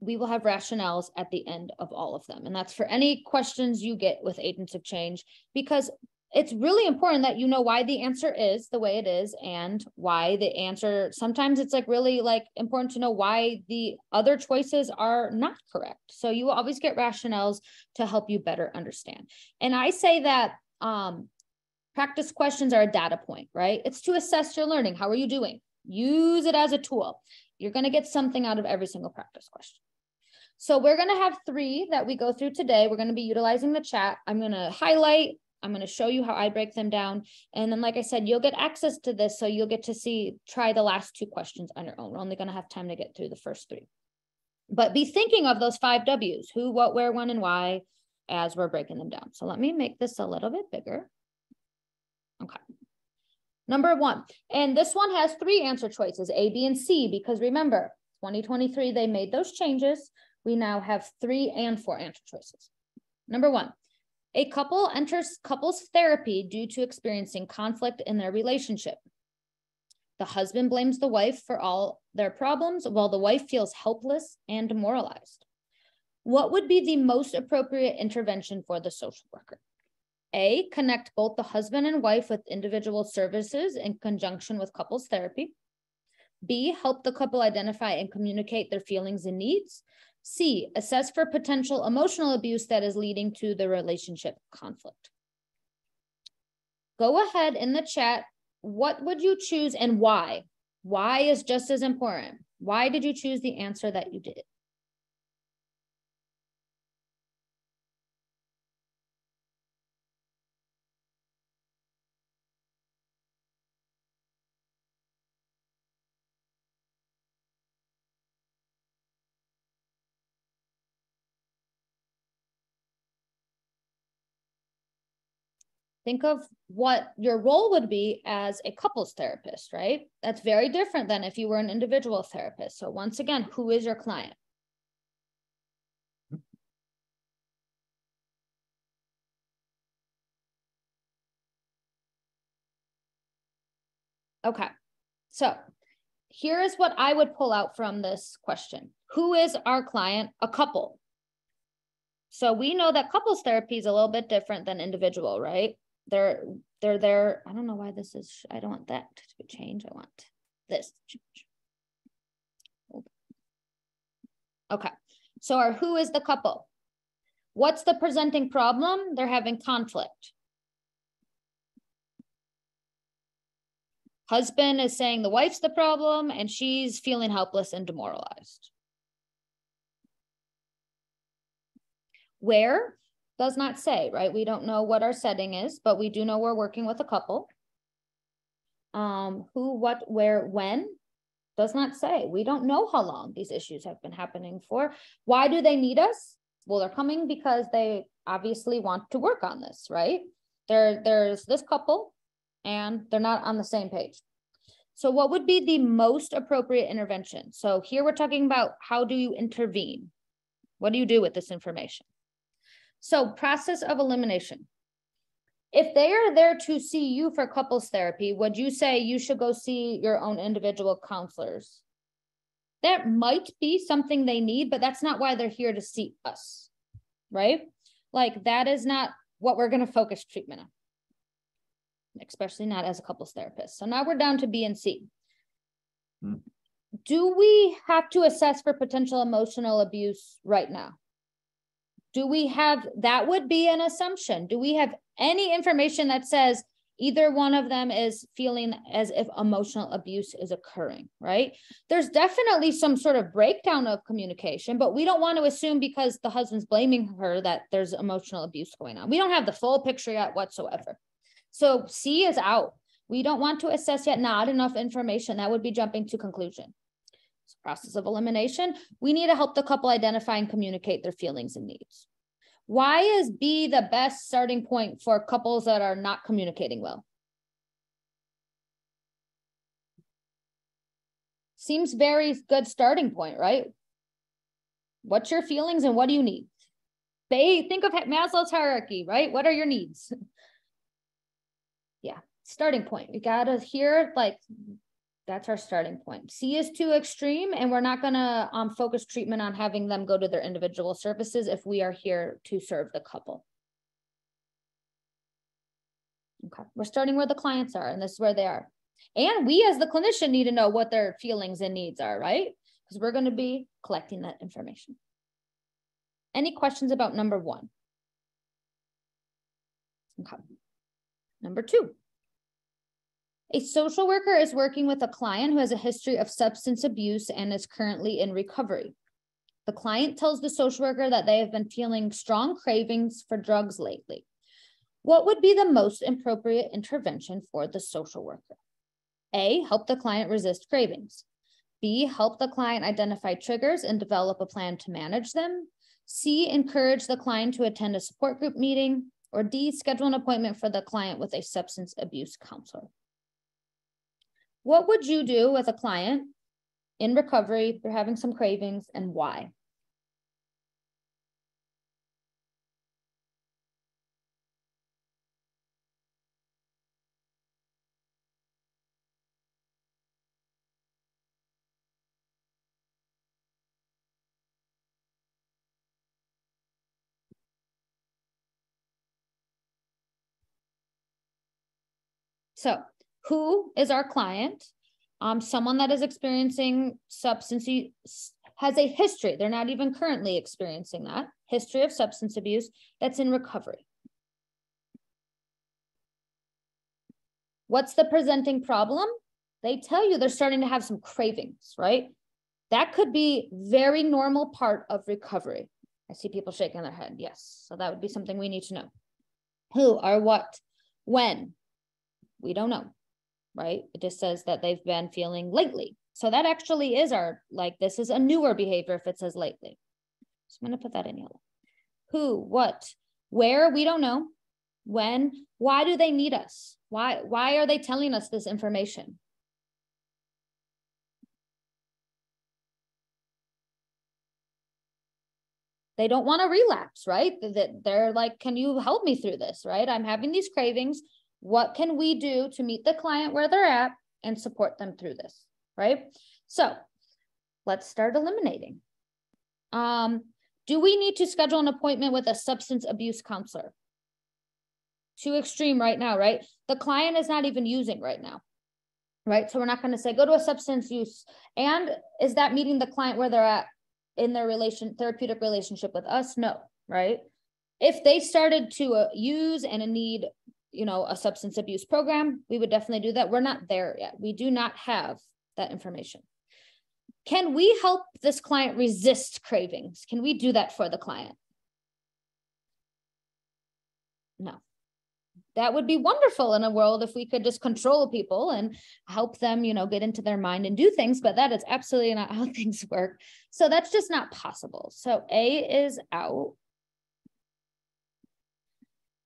S1: we will have rationales at the end of all of them. And that's for any questions you get with agents of change, because it's really important that you know why the answer is the way it is and why the answer sometimes it's like really like important to know why the other choices are not correct so you will always get rationales to help you better understand and i say that um Practice questions are a data point, right? It's to assess your learning. How are you doing? Use it as a tool. You're going to get something out of every single practice question. So we're going to have three that we go through today. We're going to be utilizing the chat. I'm going to highlight. I'm going to show you how I break them down. And then, like I said, you'll get access to this. So you'll get to see, try the last two questions on your own. We're only going to have time to get through the first three. But be thinking of those five W's, who, what, where, when, and why, as we're breaking them down. So let me make this a little bit bigger. Okay. Number one, and this one has three answer choices, A, B, and C, because remember, 2023, they made those changes. We now have three and four answer choices. Number one, a couple enters couples therapy due to experiencing conflict in their relationship. The husband blames the wife for all their problems while the wife feels helpless and demoralized. What would be the most appropriate intervention for the social worker? A, connect both the husband and wife with individual services in conjunction with couples therapy. B, help the couple identify and communicate their feelings and needs. C, assess for potential emotional abuse that is leading to the relationship conflict. Go ahead in the chat. What would you choose and why? Why is just as important. Why did you choose the answer that you did? Think of what your role would be as a couples therapist, right? That's very different than if you were an individual therapist. So once again, who is your client? Okay. So here is what I would pull out from this question. Who is our client? A couple. So we know that couples therapy is a little bit different than individual, right? They're they're there. I don't know why this is. I don't want that to change. I want this. Okay. So our who is the couple? What's the presenting problem? They're having conflict. Husband is saying the wife's the problem and she's feeling helpless and demoralized. Where does not say, right? We don't know what our setting is, but we do know we're working with a couple. Um, who, what, where, when does not say. We don't know how long these issues have been happening for. Why do they need us? Well, they're coming because they obviously want to work on this, right? There, there's this couple and they're not on the same page. So what would be the most appropriate intervention? So here we're talking about how do you intervene? What do you do with this information? So process of elimination. If they are there to see you for couples therapy, would you say you should go see your own individual counselors? That might be something they need, but that's not why they're here to see us, right? Like that is not what we're going to focus treatment on especially not as a couples therapist. So now we're down to B and C. Hmm. Do we have to assess for potential emotional abuse right now? Do we have that would be an assumption? Do we have any information that says either one of them is feeling as if emotional abuse is occurring, right? There's definitely some sort of breakdown of communication, but we don't want to assume because the husband's blaming her that there's emotional abuse going on. We don't have the full picture yet whatsoever. So C is out. We don't want to assess yet not enough information. That would be jumping to conclusion. Process of elimination. We need to help the couple identify and communicate their feelings and needs. Why is B the best starting point for couples that are not communicating well? Seems very good starting point, right? What's your feelings and what do you need? They think of Maslow's hierarchy, right? What are your needs? yeah, starting point. We gotta hear like that's our starting point. C is too extreme, and we're not gonna um, focus treatment on having them go to their individual services if we are here to serve the couple. Okay, we're starting where the clients are, and this is where they are. And we as the clinician need to know what their feelings and needs are, right? Because we're gonna be collecting that information. Any questions about number one? Okay. Number two, a social worker is working with a client who has a history of substance abuse and is currently in recovery. The client tells the social worker that they have been feeling strong cravings for drugs lately. What would be the most appropriate intervention for the social worker? A, help the client resist cravings. B, help the client identify triggers and develop a plan to manage them. C, encourage the client to attend a support group meeting. Or D, schedule an appointment for the client with a substance abuse counselor. What would you do with a client in recovery, they're having some cravings, and why? So who is our client? Um, someone that is experiencing substance use has a history. They're not even currently experiencing that history of substance abuse that's in recovery. What's the presenting problem? They tell you they're starting to have some cravings, right? That could be very normal part of recovery. I see people shaking their head. Yes. So that would be something we need to know. Who or what? When? we don't know, right? It just says that they've been feeling lately. So that actually is our, like, this is a newer behavior if it says lately. So I'm going to put that in yellow. Who, what, where, we don't know. When, why do they need us? Why, why are they telling us this information? they don't want to relapse, right? That they're like, can you help me through this, right? I'm having these cravings. What can we do to meet the client where they're at and support them through this, right? So let's start eliminating. Um, do we need to schedule an appointment with a substance abuse counselor? Too extreme right now, right? The client is not even using right now, right? So we're not going to say go to a substance use. And is that meeting the client where they're at in their relation therapeutic relationship with us? No, right? If they started to uh, use and a need, you know, a substance abuse program, we would definitely do that. We're not there yet. We do not have that information. Can we help this client resist cravings? Can we do that for the client? No. That would be wonderful in a world if we could just control people and help them, you know, get into their mind and do things, but that is absolutely not how things work. So that's just not possible. So A is out.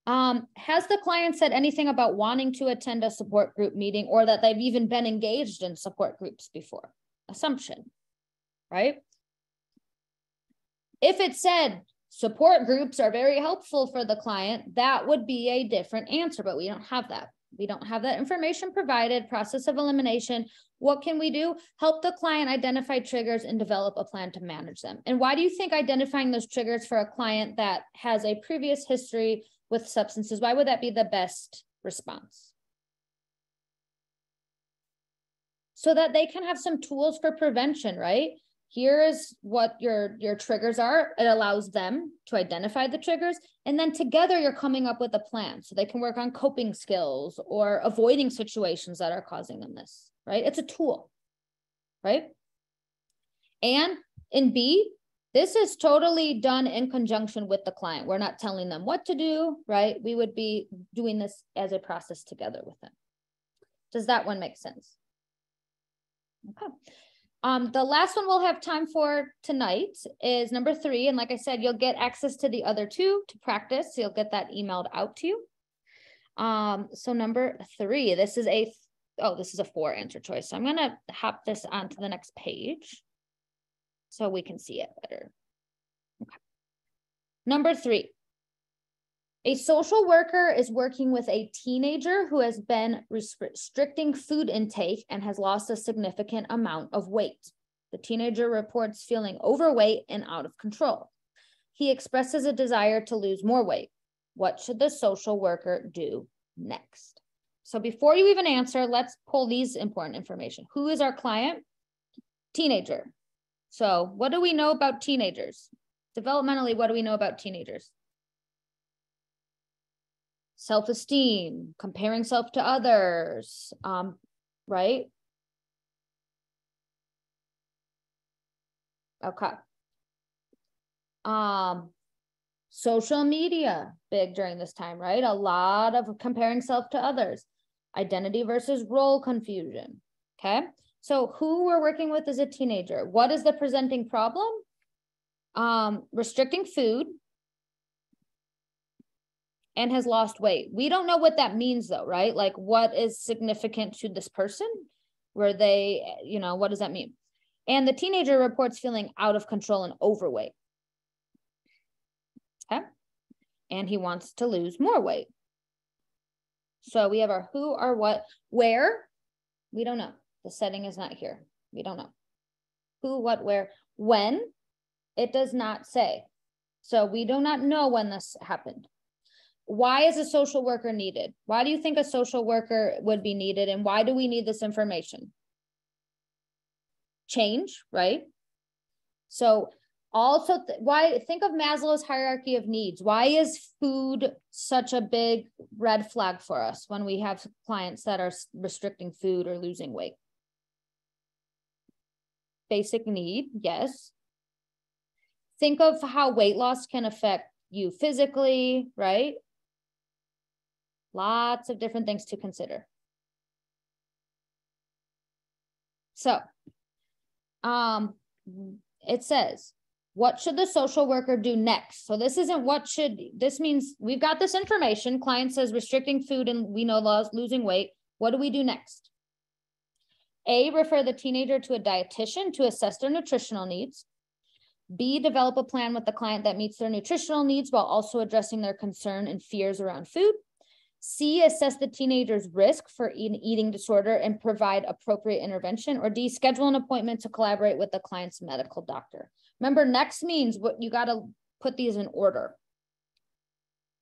S1: Um, has the client said anything about wanting to attend a support group meeting or that they've even been engaged in support groups before? Assumption, right? If it said support groups are very helpful for the client, that would be a different answer, but we don't have that. We don't have that information provided, process of elimination. What can we do? Help the client identify triggers and develop a plan to manage them. And why do you think identifying those triggers for a client that has a previous history with substances, why would that be the best response? So that they can have some tools for prevention, right? Here is what your, your triggers are. It allows them to identify the triggers. And then together you're coming up with a plan so they can work on coping skills or avoiding situations that are causing them this, right? It's a tool, right? And in B, this is totally done in conjunction with the client. We're not telling them what to do, right? We would be doing this as a process together with them. Does that one make sense? Okay. Um, the last one we'll have time for tonight is number three. And like I said, you'll get access to the other two to practice. So you'll get that emailed out to you. Um, so number three, this is a, oh, this is a four answer choice. So I'm going to hop this onto the next page so we can see it better. Okay. Number three, a social worker is working with a teenager who has been restricting food intake and has lost a significant amount of weight. The teenager reports feeling overweight and out of control. He expresses a desire to lose more weight. What should the social worker do next? So before you even answer, let's pull these important information. Who is our client? Teenager. So, what do we know about teenagers? Developmentally, what do we know about teenagers? Self esteem, comparing self to others, um, right? Okay. Um, social media, big during this time, right? A lot of comparing self to others, identity versus role confusion. Okay. So who we're working with as a teenager, what is the presenting problem? Um, restricting food and has lost weight. We don't know what that means though, right? Like what is significant to this person? Where they, you know, what does that mean? And the teenager reports feeling out of control and overweight. Okay. And he wants to lose more weight. So we have our who, our what, where, we don't know. The setting is not here. We don't know. Who, what, where, when, it does not say. So we do not know when this happened. Why is a social worker needed? Why do you think a social worker would be needed? And why do we need this information? Change, right? So also th why think of Maslow's hierarchy of needs. Why is food such a big red flag for us when we have clients that are restricting food or losing weight? Basic need, yes. Think of how weight loss can affect you physically, right? Lots of different things to consider. So, um, it says, what should the social worker do next? So this isn't what should, this means we've got this information. Client says restricting food and we know laws, losing weight. What do we do next? A, refer the teenager to a dietitian to assess their nutritional needs. B, develop a plan with the client that meets their nutritional needs while also addressing their concern and fears around food. C, assess the teenager's risk for an eating disorder and provide appropriate intervention. Or D, schedule an appointment to collaborate with the client's medical doctor. Remember, next means what you got to put these in order.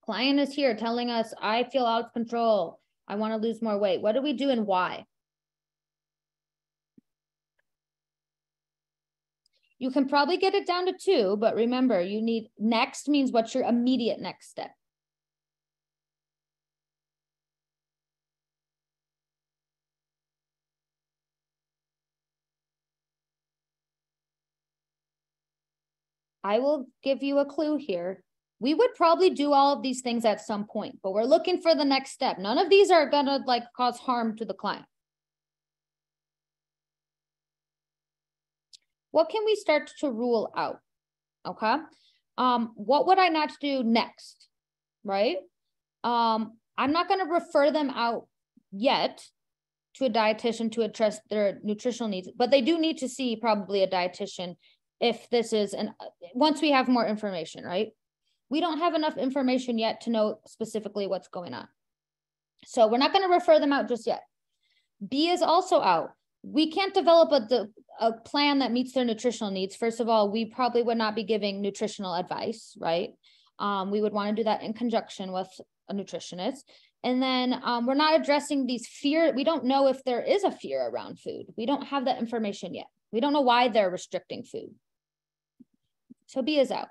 S1: Client is here telling us, I feel out of control. I want to lose more weight. What do we do and why? You can probably get it down to two, but remember, you need next means what's your immediate next step. I will give you a clue here. We would probably do all of these things at some point, but we're looking for the next step. None of these are going to like cause harm to the client. What can we start to rule out? Okay. Um, what would I not do next? Right. Um, I'm not going to refer them out yet to a dietitian to address their nutritional needs, but they do need to see probably a dietitian if this is and once we have more information, right? We don't have enough information yet to know specifically what's going on. So we're not going to refer them out just yet. B is also out. We can't develop a, a plan that meets their nutritional needs. First of all, we probably would not be giving nutritional advice, right? Um, we would want to do that in conjunction with a nutritionist. And then um, we're not addressing these fear. We don't know if there is a fear around food. We don't have that information yet. We don't know why they're restricting food. So B is out.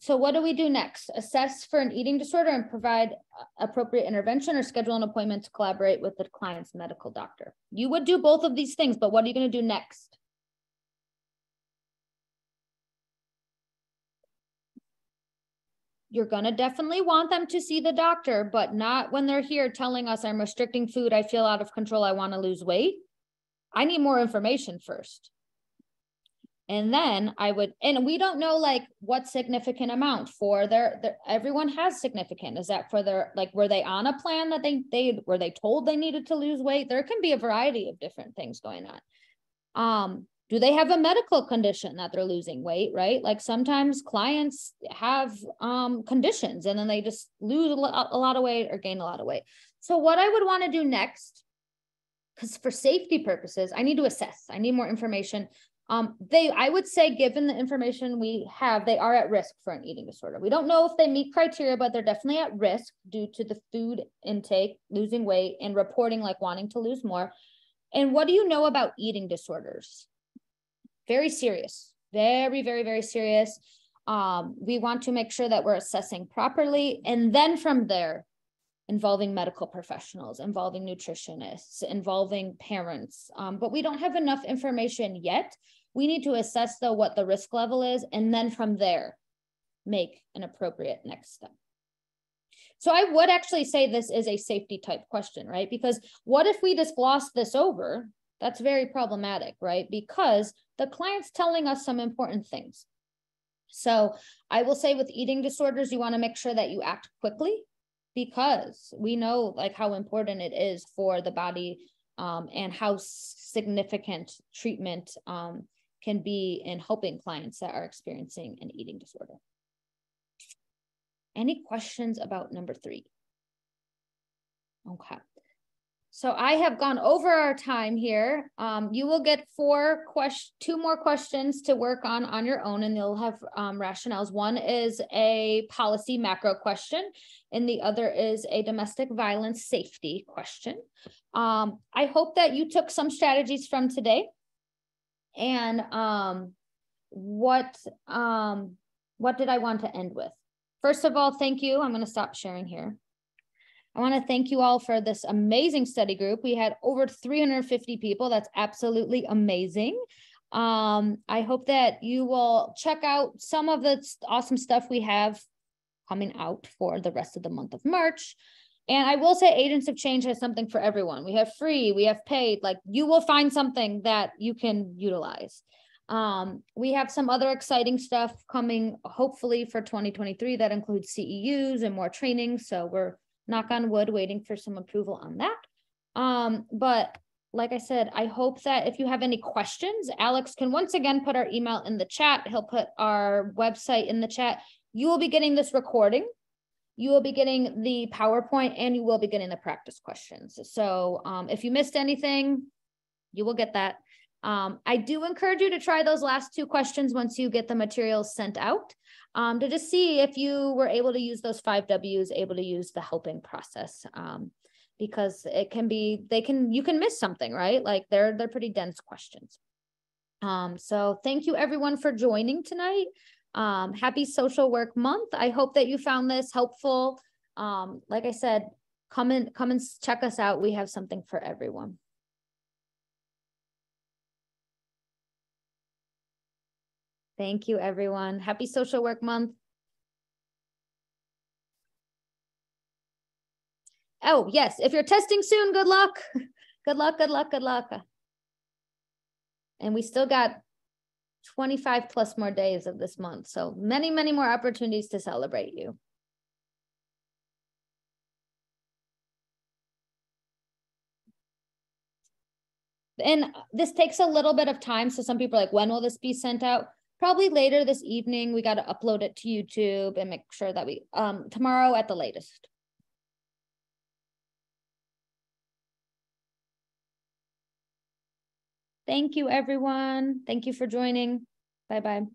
S1: So what do we do next? Assess for an eating disorder and provide uh, appropriate intervention or schedule an appointment to collaborate with the client's medical doctor. You would do both of these things, but what are you going to do next? You're going to definitely want them to see the doctor, but not when they're here telling us I'm restricting food, I feel out of control, I want to lose weight. I need more information first. And then I would, and we don't know like what significant amount for their, their everyone has significant. Is that for their, like, were they on a plan that they, they, were they told they needed to lose weight? There can be a variety of different things going on. Um, do they have a medical condition that they're losing weight, right? Like sometimes clients have um, conditions and then they just lose a lot of weight or gain a lot of weight. So what I would want to do next because for safety purposes, I need to assess. I need more information. Um, they, I would say, given the information we have, they are at risk for an eating disorder. We don't know if they meet criteria, but they're definitely at risk due to the food intake, losing weight, and reporting like wanting to lose more. And what do you know about eating disorders? Very serious, very, very, very serious. Um, we want to make sure that we're assessing properly. And then from there, involving medical professionals, involving nutritionists, involving parents. Um, but we don't have enough information yet we need to assess though what the risk level is, and then from there, make an appropriate next step. So I would actually say this is a safety type question, right? Because what if we just gloss this over? That's very problematic, right? Because the client's telling us some important things. So I will say with eating disorders, you want to make sure that you act quickly because we know like how important it is for the body um, and how significant treatment um, can be in helping clients that are experiencing an eating disorder. Any questions about number three? Okay. So I have gone over our time here. Um, you will get four questions, two more questions to work on on your own, and you'll have um, rationales. One is a policy macro question, and the other is a domestic violence safety question. Um, I hope that you took some strategies from today and um, what um, what did I want to end with? First of all, thank you. I'm going to stop sharing here. I want to thank you all for this amazing study group. We had over 350 people. That's absolutely amazing. Um, I hope that you will check out some of the awesome stuff we have coming out for the rest of the month of March. And I will say Agents of Change has something for everyone. We have free, we have paid, like you will find something that you can utilize. Um, we have some other exciting stuff coming, hopefully for 2023 that includes CEUs and more training. So we're knock on wood, waiting for some approval on that. Um, but like I said, I hope that if you have any questions, Alex can once again put our email in the chat. He'll put our website in the chat. You will be getting this recording you will be getting the PowerPoint and you will be getting the practice questions. So um, if you missed anything, you will get that. Um, I do encourage you to try those last two questions once you get the materials sent out um, to just see if you were able to use those five W's, able to use the helping process. Um, because it can be, they can, you can miss something, right? Like they're, they're pretty dense questions. Um, so thank you everyone for joining tonight. Um, happy social work month. I hope that you found this helpful. Um, like I said, come and come and check us out. We have something for everyone. Thank you, everyone. Happy Social Work Month. Oh, yes. If you're testing soon, good luck. good luck, good luck, good luck. And we still got 25 plus more days of this month. So many, many more opportunities to celebrate you. And this takes a little bit of time. So some people are like, when will this be sent out? probably later this evening. We got to upload it to YouTube and make sure that we, um, tomorrow at the latest. Thank you, everyone. Thank you for joining. Bye-bye.